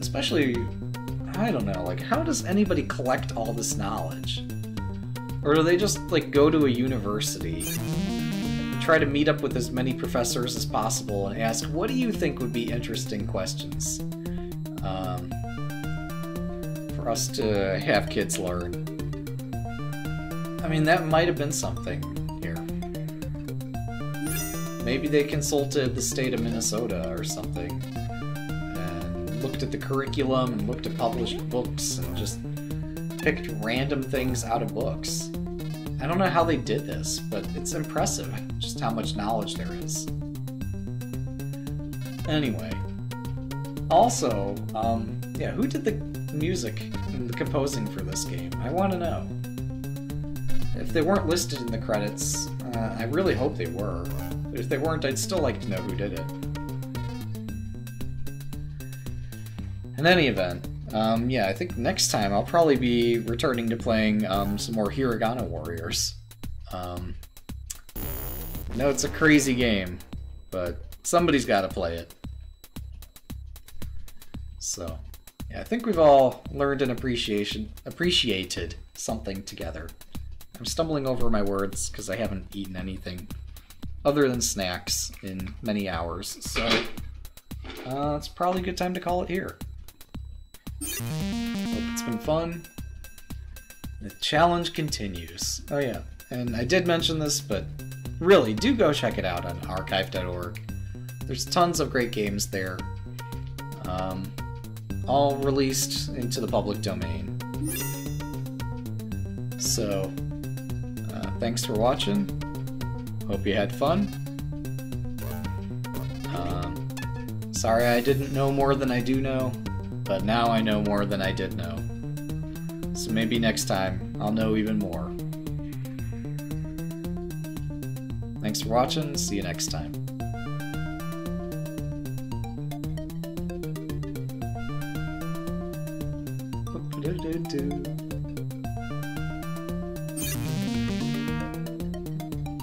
especially, I don't know, like, how does anybody collect all this knowledge? Or do they just, like, go to a university try to meet up with as many professors as possible and ask, what do you think would be interesting questions um, for us to have kids learn? I mean, that might have been something here. Maybe they consulted the state of Minnesota or something and looked at the curriculum and looked at published books and just picked random things out of books. I don't know how they did this, but it's impressive just how much knowledge there is. Anyway. Also, um, yeah, who did the music and the composing for this game? I want to know. If they weren't listed in the credits, uh, I really hope they were. But if they weren't, I'd still like to know who did it. In any event, um, yeah, I think next time I'll probably be returning to playing um, some more Hiragana Warriors. Um, no, it's a crazy game, but somebody's got to play it. So, yeah, I think we've all learned and appreciation appreciated something together. I'm stumbling over my words because I haven't eaten anything other than snacks in many hours, so uh, it's probably a good time to call it here. Hope it's been fun. The challenge continues. Oh yeah, and I did mention this, but really, do go check it out on archive.org. There's tons of great games there, um, all released into the public domain. So, uh, thanks for watching. Hope you had fun. Um, sorry I didn't know more than I do know but now I know more than I did know. So maybe next time I'll know even more. Thanks for watching, see you next time.